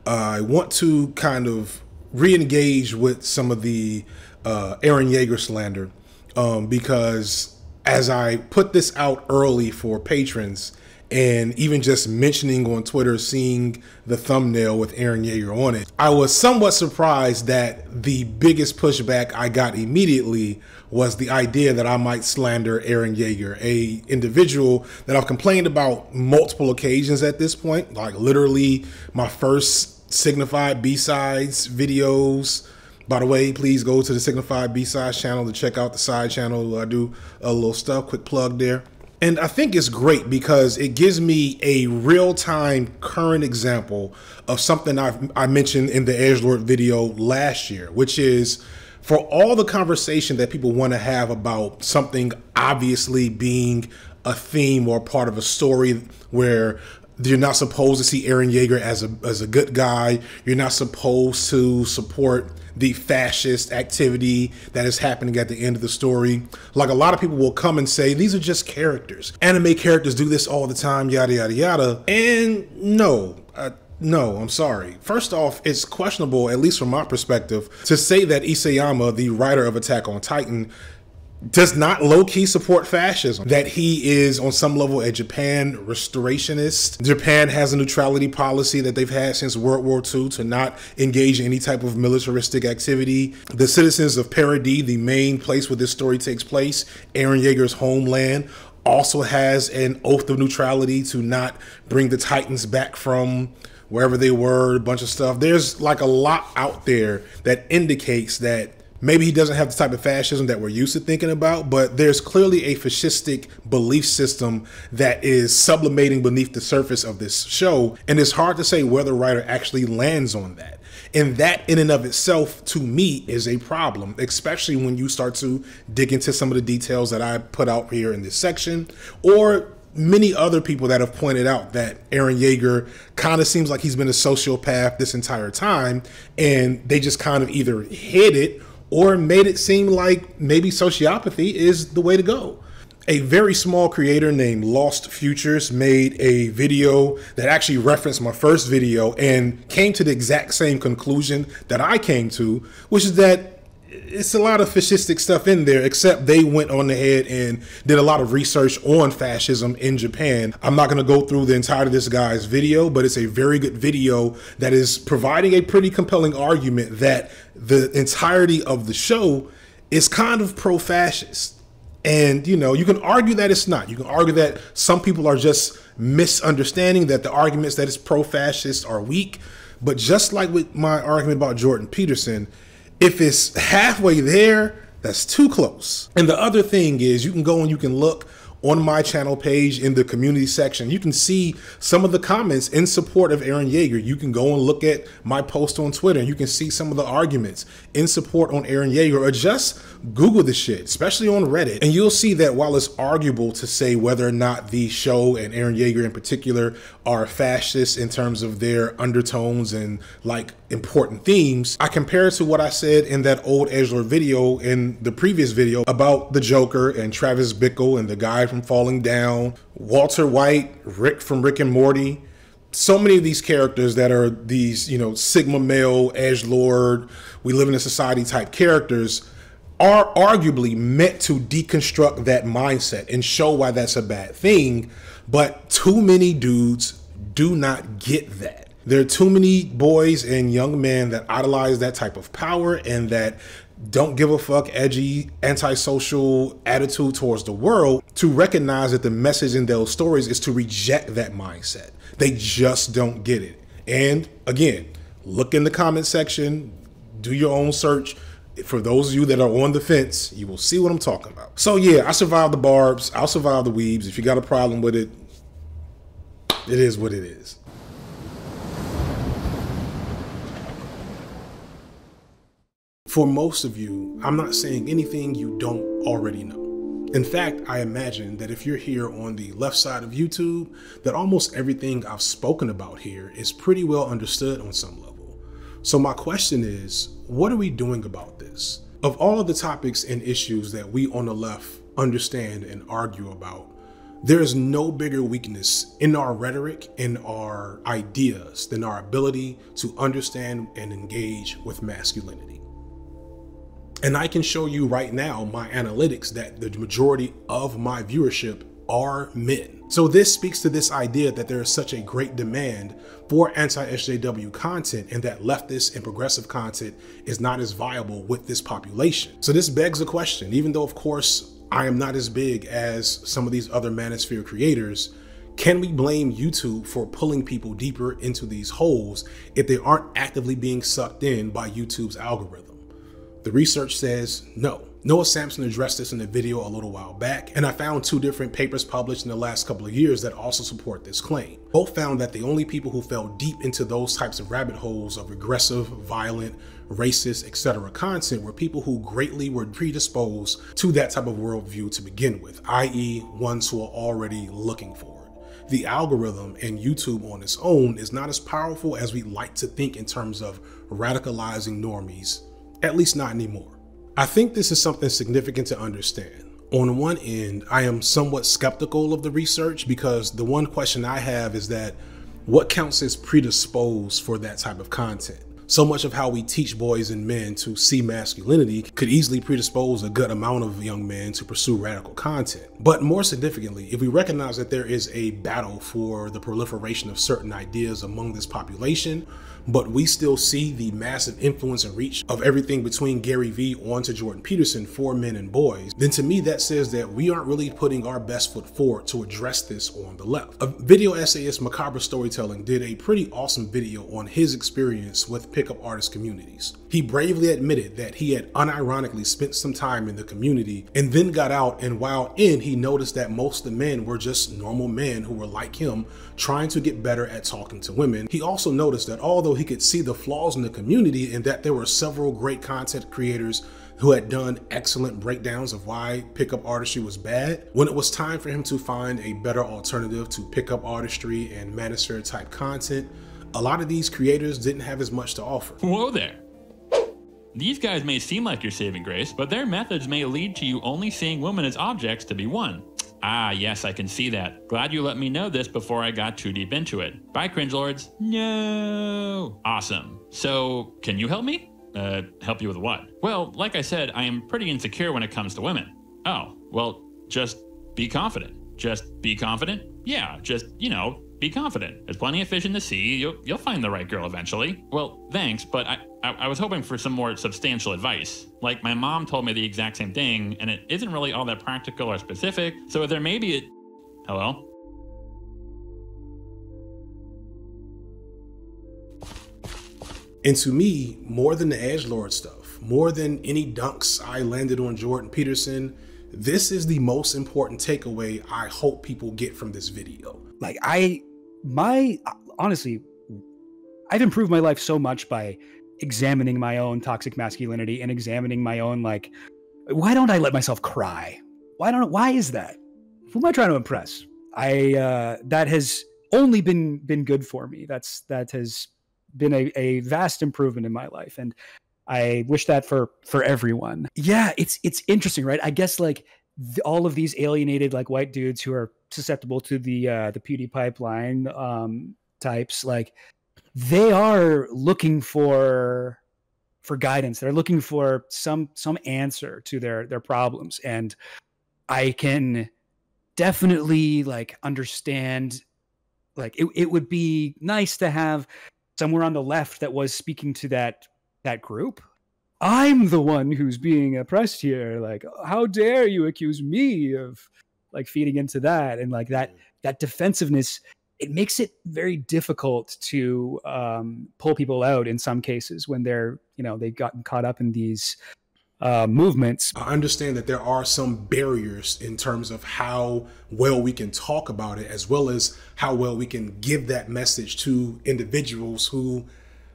Uh, I want to kind of re-engage with some of the uh, Eren Yeager slander um, because as I put this out early for patrons and even just mentioning on Twitter, seeing the thumbnail with Eren Yeager on it, I was somewhat surprised that the biggest pushback I got immediately was the idea that I might slander Eren Yeager, a individual that I've complained about multiple occasions at this point, like literally my first signified B-sides videos. By the way, please go to the Signified B-Sides channel to check out the side channel. I do a little stuff, quick plug there. And I think it's great because it gives me a real-time current example of something I've, I mentioned in the Edgelord video last year, which is for all the conversation that people want to have about something obviously being a theme or part of a story where you're not supposed to see Eren Yeager as a as a good guy. You're not supposed to support the fascist activity that is happening at the end of the story. Like a lot of people will come and say these are just characters. Anime characters do this all the time, yada yada yada. And no, uh, no, I'm sorry. First off, it's questionable, at least from my perspective, to say that Isayama, the writer of Attack on Titan, does not low key support fascism. That he is on some level a Japan restorationist. Japan has a neutrality policy that they've had since World War II to not engage in any type of militaristic activity. The citizens of Paradis, the main place where this story takes place, Eren Yeager's homeland, also has an oath of neutrality to not bring the Titans back from wherever they were, a bunch of stuff. There's like a lot out there that indicates that Maybe he doesn't have the type of fascism that we're used to thinking about, but there's clearly a fascistic belief system that is sublimating beneath the surface of this show. And it's hard to say whether the writer actually lands on that. And that, in and of itself, to me, is a problem, especially when you start to dig into some of the details that I put out here in this section, or many other people that have pointed out that Eren Yeager kind of seems like he's been a sociopath this entire time, and they just kind of either hid it or made it seem like maybe sociopathy is the way to go. A very small creator named Lost Futures made a video that actually referenced my first video and came to the exact same conclusion that I came to, which is that it's a lot of fascistic stuff in there, except they went on ahead and did a lot of research on fascism in Japan. I'm not going to go through the entirety of this guy's video, but it's a very good video that is providing a pretty compelling argument that the entirety of the show is kind of pro fascist. And, you know, you can argue that it's not. You can argue that some people are just misunderstanding that the arguments that it's pro fascist are weak. But just like with my argument about Jordan Peterson, if it's halfway there, that's too close. And the other thing is you can go and you can look on my channel page in the community section. You can see some of the comments in support of Eren Yeager. You can go and look at my post on Twitter and you can see some of the arguments in support on Eren Yeager or just Google the shit, especially on Reddit. And you'll see that while it's arguable to say whether or not the show and Eren Yeager in particular are fascist in terms of their undertones and like important themes, I compare it to what I said in that old Edgelord video in the previous video about the Joker and Travis Bickle and the guy from Falling Down, Walter White, Rick from Rick and Morty. So many of these characters that are these, you know, Sigma male, Edge Lord, we live in a society type characters are arguably meant to deconstruct that mindset and show why that's a bad thing. But too many dudes do not get that. There are too many boys and young men that idolize that type of power and that don't give a fuck, edgy, antisocial attitude towards the world to recognize that the message in those stories is to reject that mindset. They just don't get it. And again, look in the comment section, do your own search. For those of you that are on the fence, you will see what I'm talking about. So yeah, I survived the barbs. I'll survive the weebs. If you got a problem with it, it is what it is. For most of you, I'm not saying anything you don't already know. In fact, I imagine that if you're here on the left side of YouTube, that almost everything I've spoken about here is pretty well understood on some level. So my question is, what are we doing about this? Of all of the topics and issues that we on the left understand and argue about, there is no bigger weakness in our rhetoric, in our ideas, than our ability to understand and engage with masculinity. And I can show you right now my analytics that the majority of my viewership are men. So this speaks to this idea that there is such a great demand for anti-SJW content and that leftist and progressive content is not as viable with this population. So this begs the question, even though of course I am not as big as some of these other manosphere creators, can we blame YouTube for pulling people deeper into these holes if they aren't actively being sucked in by YouTube's algorithm? The research says no. Noah Samsen addressed this in a video a little while back, and I found two different papers published in the last couple of years that also support this claim. Both found that the only people who fell deep into those types of rabbit holes of aggressive, violent, racist, etc. content were people who greatly were predisposed to that type of worldview to begin with, i.e., ones who are already looking for it. The algorithm and YouTube on its own is not as powerful as we like to think in terms of radicalizing normies at least not anymore. I think this is something significant to understand. On one end, I am somewhat skeptical of the research because the one question I have is that what counts as predisposed for that type of content? So much of how we teach boys and men to see masculinity could easily predispose a good amount of young men to pursue radical content. But more significantly, if we recognize that there is a battle for the proliferation of certain ideas among this population, but we still see the massive influence and reach of everything between Gary Vee on to Jordan Peterson for men and boys, then to me that says that we aren't really putting our best foot forward to address this on the left. A video essayist Macabre Storytelling did a pretty awesome video on his experience with pickup artist communities. He bravely admitted that he had unironically spent some time in the community and then got out, and while in, he noticed that most of the men were just normal men who were like him, trying to get better at talking to women. He also noticed that although he could see the flaws in the community and that there were several great content creators who had done excellent breakdowns of why pickup artistry was bad, when it was time for him to find a better alternative to pickup artistry and manosphere type content, a lot of these creators didn't have as much to offer. Whoa there. These guys may seem like your saving grace, but their methods may lead to you only seeing women as objects to be won. Ah, yes, I can see that. Glad you let me know this before I got too deep into it. Bye, cringe lords. No. Awesome. So, can you help me? Uh, help you with what? Well, like I said, I am pretty insecure when it comes to women. Oh, well, just be confident. Just be confident? Yeah, just, you know, be confident. There's plenty of fish in the sea. You'll, you'll find the right girl eventually. Well, thanks, but I, I, I was hoping for some more substantial advice. Like, my mom told me the exact same thing, and it isn't really all that practical or specific, so there may be a. Hello? And to me, more than the Edge Lord stuff, more than any dunks I landed on Jordan Peterson, this is the most important takeaway I hope people get from this video. Like I my honestly I've improved my life so much by examining my own toxic masculinity and examining my own like why don't I let myself cry? Why don't why is that? Who am I trying to impress? I uh that has only been been good for me. That's that has been a, a vast improvement in my life and i wish that for for everyone yeah it's it's interesting right i guess like all of these alienated like white dudes who are susceptible to the uh the pewdie pipeline um types like they are looking for for guidance. They're looking for some some answer to their their problems. And i can definitely like understand like it, it would be nice to have somewhere on the left that was speaking to that that group i'm the one who's being oppressed here. Like how dare you accuse me of like feeding into that? And like that that defensiveness it makes it very difficult to um, pull people out in some cases when they're you know they've gotten caught up in these uh, movements. I understand that there are some barriers in terms of how well we can talk about it, as well as how well we can give that message to individuals who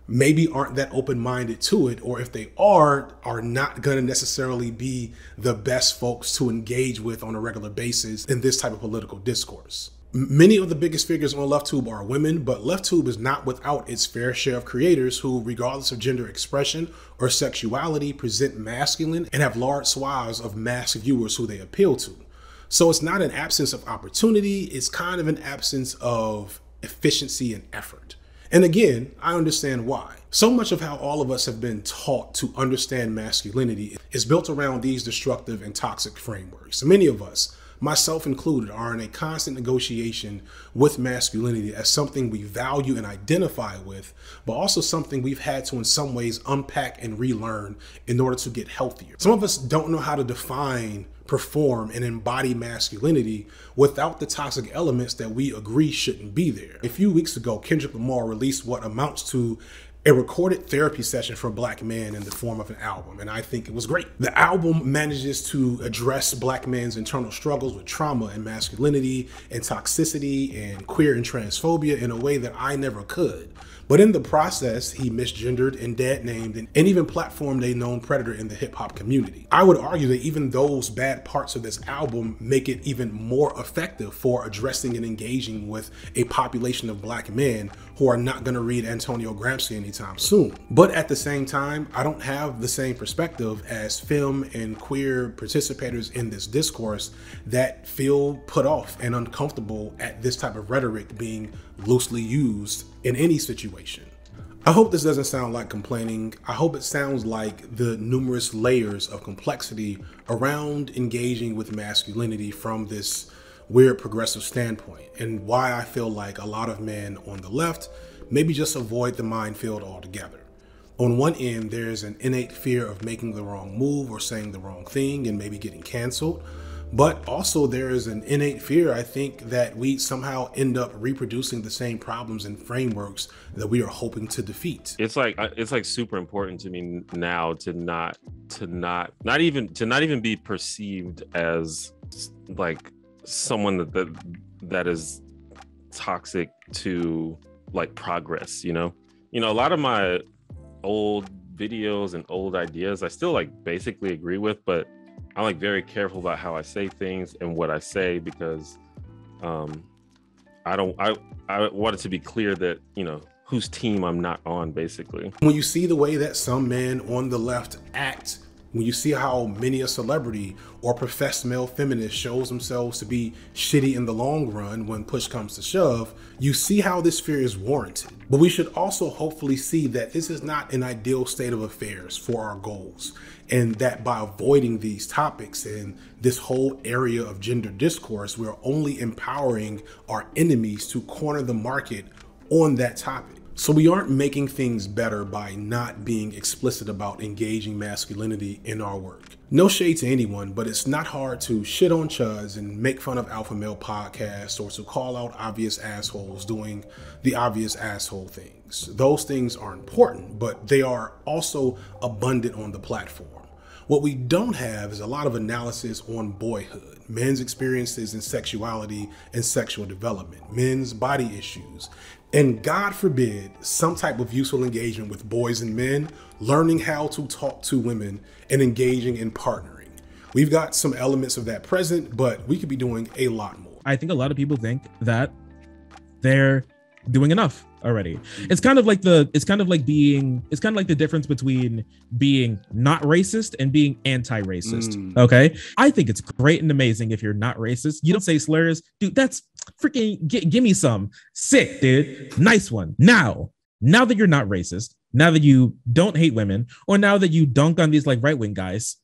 maybe aren't that open minded to it, or if they are, are not going to necessarily be the best folks to engage with on a regular basis in this type of political discourse. Many of the biggest figures on LeftTube are women, but LeftTube is not without its fair share of creators who, regardless of gender expression or sexuality, present masculine and have large swaths of mass viewers who they appeal to. So it's not an absence of opportunity, it's kind of an absence of efficiency and effort. And again, I understand why. So much of how all of us have been taught to understand masculinity is built around these destructive and toxic frameworks. Many of us, myself included, are in a constant negotiation with masculinity as something we value and identify with, but also something we've had to, in some ways, unpack and relearn in order to get healthier. Some of us don't know how to define, perform, and embody masculinity without the toxic elements that we agree shouldn't be there. A few weeks ago, Kendrick Lamar released what amounts to a recorded therapy session for black men in the form of an album, and I think it was great. The album manages to address black men's internal struggles with trauma and masculinity and toxicity and queer and transphobia in a way that I never could. But in the process, he misgendered and dead named and, and even platformed a known predator in the hip hop community. I would argue that even those bad parts of this album make it even more effective for addressing and engaging with a population of black men who are not going to read Antonio Gramsci anytime soon. But at the same time, I don't have the same perspective as femme and queer participators in this discourse that feel put off and uncomfortable at this type of rhetoric being loosely used in any situation. I hope this doesn't sound like complaining. I hope it sounds like the numerous layers of complexity around engaging with masculinity from this weird progressive standpoint and why I feel like a lot of men on the left maybe just avoid the minefield altogether. On one end, there's an innate fear of making the wrong move or saying the wrong thing and maybe getting canceled. But also, there is an innate fear, I think, that we somehow end up reproducing the same problems and frameworks that we are hoping to defeat. It's like it's like super important to me now to not to not not even to not even be perceived as like someone that that, that is toxic to like progress. You know, you know, a lot of my old videos and old ideas I still like basically agree with, but I'm like very careful about how I say things and what I say because um I don't I I want it to be clear that, you know, whose team I'm not on basically. When you see the way that some men on the left act when you see how many a celebrity or professed male feminist shows themselves to be shitty in the long run when push comes to shove, you see how this fear is warranted. But we should also hopefully see that this is not an ideal state of affairs for our goals, and that by avoiding these topics and this whole area of gender discourse, we're only empowering our enemies to corner the market on that topic. So we aren't making things better by not being explicit about engaging masculinity in our work. No shade to anyone, but it's not hard to shit on chuds and make fun of alpha male podcasts or to call out obvious assholes doing the obvious asshole things. Those things are important, but they are also abundant on the platform. What we don't have is a lot of analysis on boyhood, men's experiences in sexuality and sexual development, men's body issues, and God forbid, some type of useful engagement with boys and men, learning how to talk to women and engaging in partnering. We've got some elements of that present, but we could be doing a lot more. I think a lot of people think that they're doing enough already. It's kind of like the it's kind of like being it's kind of like the difference between being not racist and being anti-racist. Mm. Okay? I think it's great and amazing if you're not racist. You don't say slurs. Dude, that's freaking gi- give me some. Sick, dude. Nice one. Now, now that you're not racist, now that you don't hate women or now that you dunk on these like right-wing guys,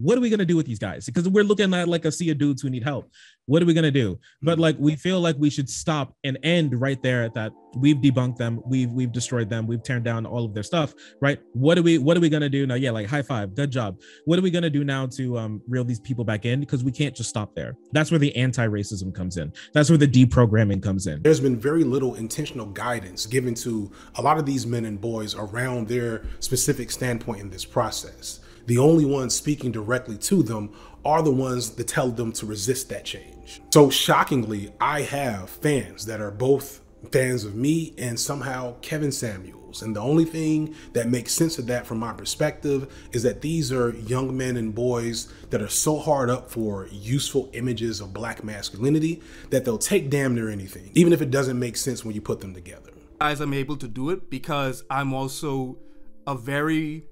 what are we gonna do with these guys? Because we're looking at like a sea of dudes who need help. What are we gonna do? But like we feel like we should stop and end right there at that. We've debunked them, we've we've destroyed them, we've torn down all of their stuff, right? What are we what are we gonna do now? Yeah, like high five, good job. What are we gonna do now to um reel these people back in? Because we can't just stop there. That's where the anti-racism comes in. That's where the deprogramming comes in. There's been very little intentional guidance given to a lot of these men and boys around their specific standpoint in this process. The only ones speaking directly to them are the ones that tell them to resist that change. So, shockingly, I have fans that are both fans of me and somehow Kevin Samuels. And the only thing that makes sense of that from my perspective is that these are young men and boys that are so hard up for useful images of black masculinity that they'll take damn near anything, even if it doesn't make sense when you put them together. As I'm able to do it because I'm also a very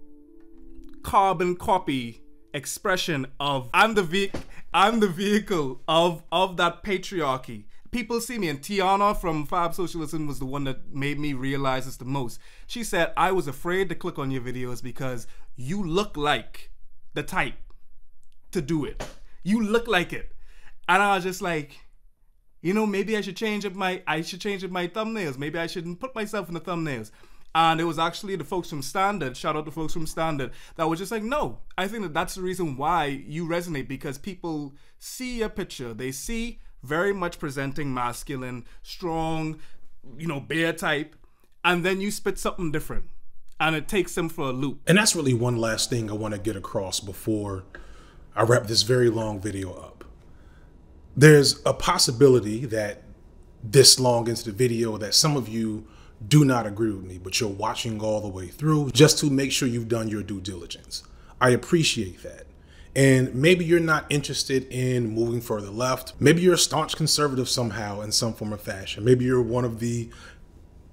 carbon copy expression of I'm the ve- I'm the vehicle of of that patriarchy. People see me, and Tiana from Fab Socialism was the one that made me realize this the most. She said, I was afraid to click on your videos because you look like the type to do it. You look like it. And I was just like, you know, maybe I should change up my I should change up my thumbnails. Maybe I shouldn't put myself in the thumbnails. And it was actually the folks from Standard, shout out to folks from Standard, that was just like, no, I think that that's the reason why you resonate because people see a picture. They see very much presenting masculine, strong, you know, bear type, and then you spit something different. And it takes them for a loop. And that's really one last thing I want to get across before I wrap this very long video up. There's a possibility that this long into the video that some of you do not agree with me, but you're watching all the way through just to make sure you've done your due diligence. I appreciate that. And maybe you're not interested in moving further left. Maybe you're a staunch conservative somehow in some form or fashion. Maybe you're one of the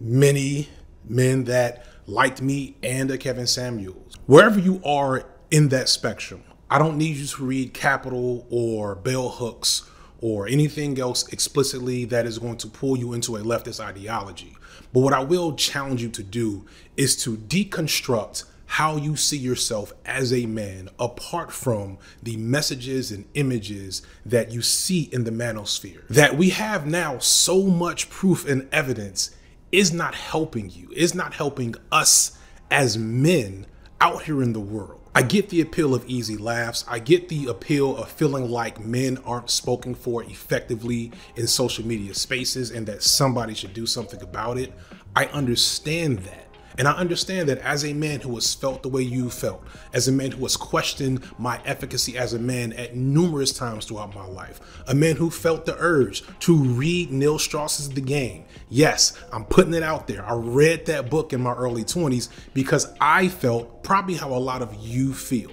many men that liked me and a Kevin Samuels. Wherever you are in that spectrum, I don't need you to read Capital or Bell Hooks or anything else explicitly that is going to pull you into a leftist ideology. But what I will challenge you to do is to deconstruct how you see yourself as a man apart from the messages and images that you see in the manosphere. That we have now so much proof and evidence is not helping you, is not helping us as men out here in the world. I get the appeal of easy laughs. I get the appeal of feeling like men aren't spoken for effectively in social media spaces and that somebody should do something about it. I understand that. And I understand that as a man who has felt the way you felt, as a man who has questioned my efficacy as a man at numerous times throughout my life, a man who felt the urge to read Neil Strauss's The Game. Yes, I'm putting it out there. I read that book in my early 20s because I felt probably how a lot of you feel.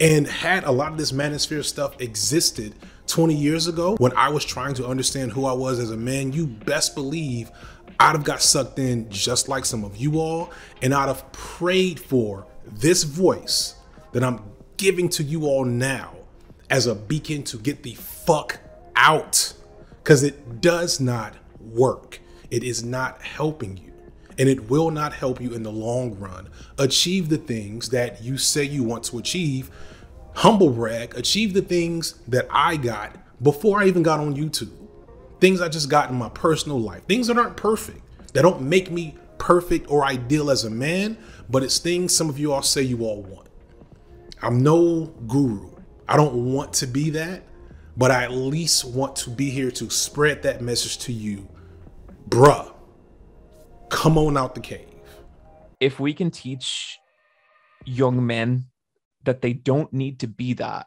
And had a lot of this manosphere stuff existed 20 years ago when I was trying to understand who I was as a man, you best believe I'd have got sucked in just like some of you all, and I'd have prayed for this voice that I'm giving to you all now as a beacon to get the fuck out. Because it does not work. It is not helping you. And it will not help you in the long run achieve the things that you say you want to achieve. Humble brag, achieve the things that I got before I even got on YouTube things I just got in my personal life, things that aren't perfect, that don't make me perfect or ideal as a man, but it's things some of you all say you all want. I'm no guru. I don't want to be that, but I at least want to be here to spread that message to you. Bruh, come on out the cave. If we can teach young men that they don't need to be that,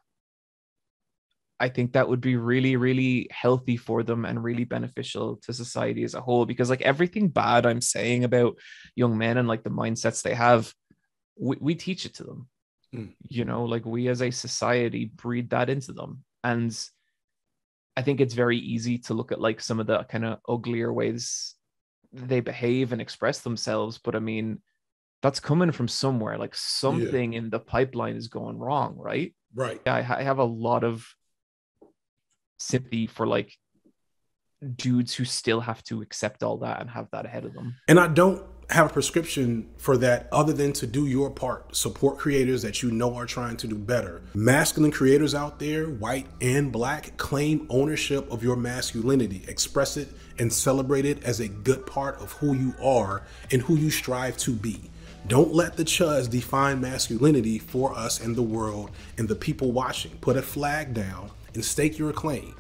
I think that would be really, really healthy for them and really beneficial to society as a whole. Because like everything bad I'm saying about young men and like the mindsets they have, we, we teach it to them. Mm. You know, like we as a society breed that into them. And I think it's very easy to look at like some of the kind of uglier ways they behave and express themselves. But I mean, that's coming from somewhere. Like something in the pipeline is going wrong, right? Right. I, I have a lot of sympathy for like dudes who still have to accept all that and have that ahead of them. And I don't have a prescription for that other than to do your part. Support creators that you know are trying to do better. Masculine creators out there, white and black, claim ownership of your masculinity. Express it and celebrate it as a good part of who you are and who you strive to be. Don't let the chuds define masculinity for us and the world and the people watching. Put a flag down and stake your claim.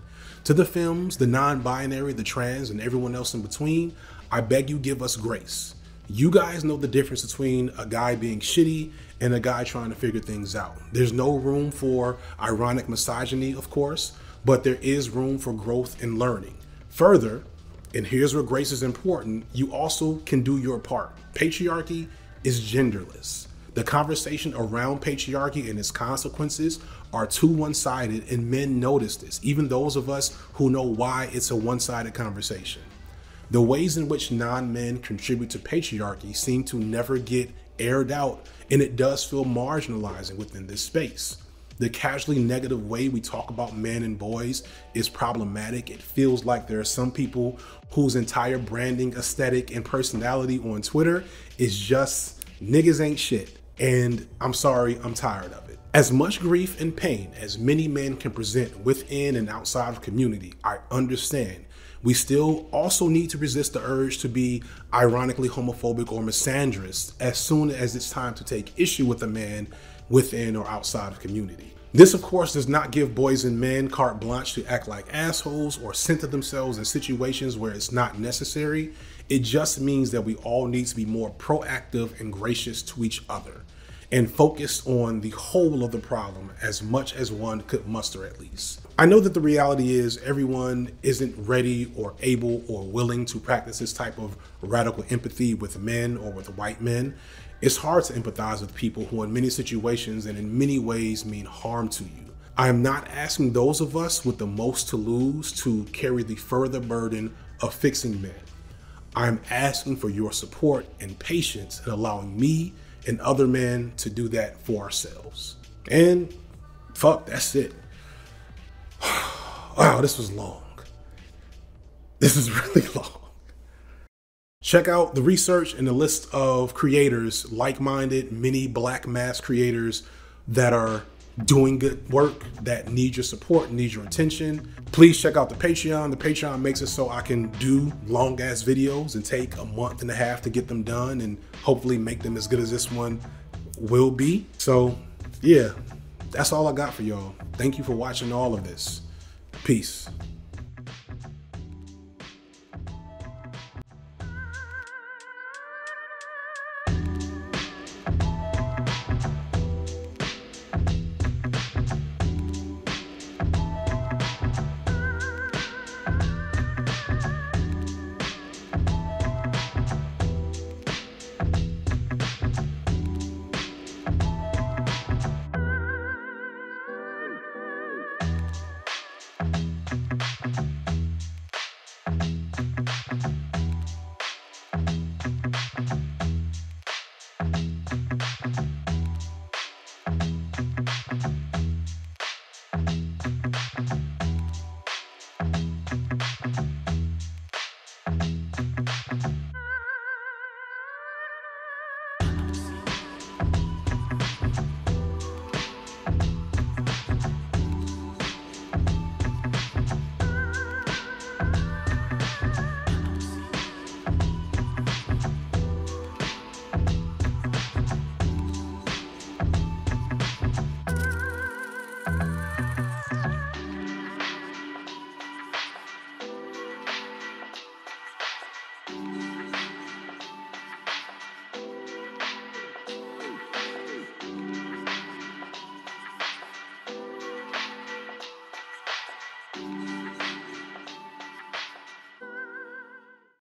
To the femmes, the non binary, the trans, and everyone else in between, I beg you give us grace. You guys know the difference between a guy being shitty and a guy trying to figure things out. There's no room for ironic misogyny, of course, but there is room for growth and learning. Further, and here's where grace is important, you also can do your part. Patriarchy is genderless. The conversation around patriarchy and its consequences are too one sided, and men notice this, even those of us who know why it's a one sided conversation. The ways in which non men contribute to patriarchy seem to never get aired out, and it does feel marginalizing within this space. The casually negative way we talk about men and boys is problematic. It feels like there are some people whose entire branding, aesthetic, and personality on Twitter is just niggas ain't shit. And I'm sorry, I'm tired of it. As much grief and pain as many men can present within and outside of community, I understand. We still also need to resist the urge to be ironically homophobic or misandrist as soon as it's time to take issue with a man within or outside of community. This, of course, does not give boys and men carte blanche to act like assholes or center themselves in situations where it's not necessary. It just means that we all need to be more proactive and gracious to each other and focused on the whole of the problem as much as one could muster at least. I know that the reality is everyone isn't ready or able or willing to practice this type of radical empathy with men or with white men. It's hard to empathize with people who, in many situations and in many ways, mean harm to you. I am not asking those of us with the most to lose to carry the further burden of fixing men. I'm asking for your support and patience in allowing me and other men to do that for ourselves. And fuck, that's it. wow, this was long. This is really long. Check out the research and the list of creators, like minded, many black masc creators that are doing good work that need your support, need your attention. Please check out the Patreon. The Patreon makes it so I can do long ass videos and take a month and a half to get them done and hopefully make them as good as this one will be. So yeah, that's all I got for y'all. Thank you for watching all of this. Peace.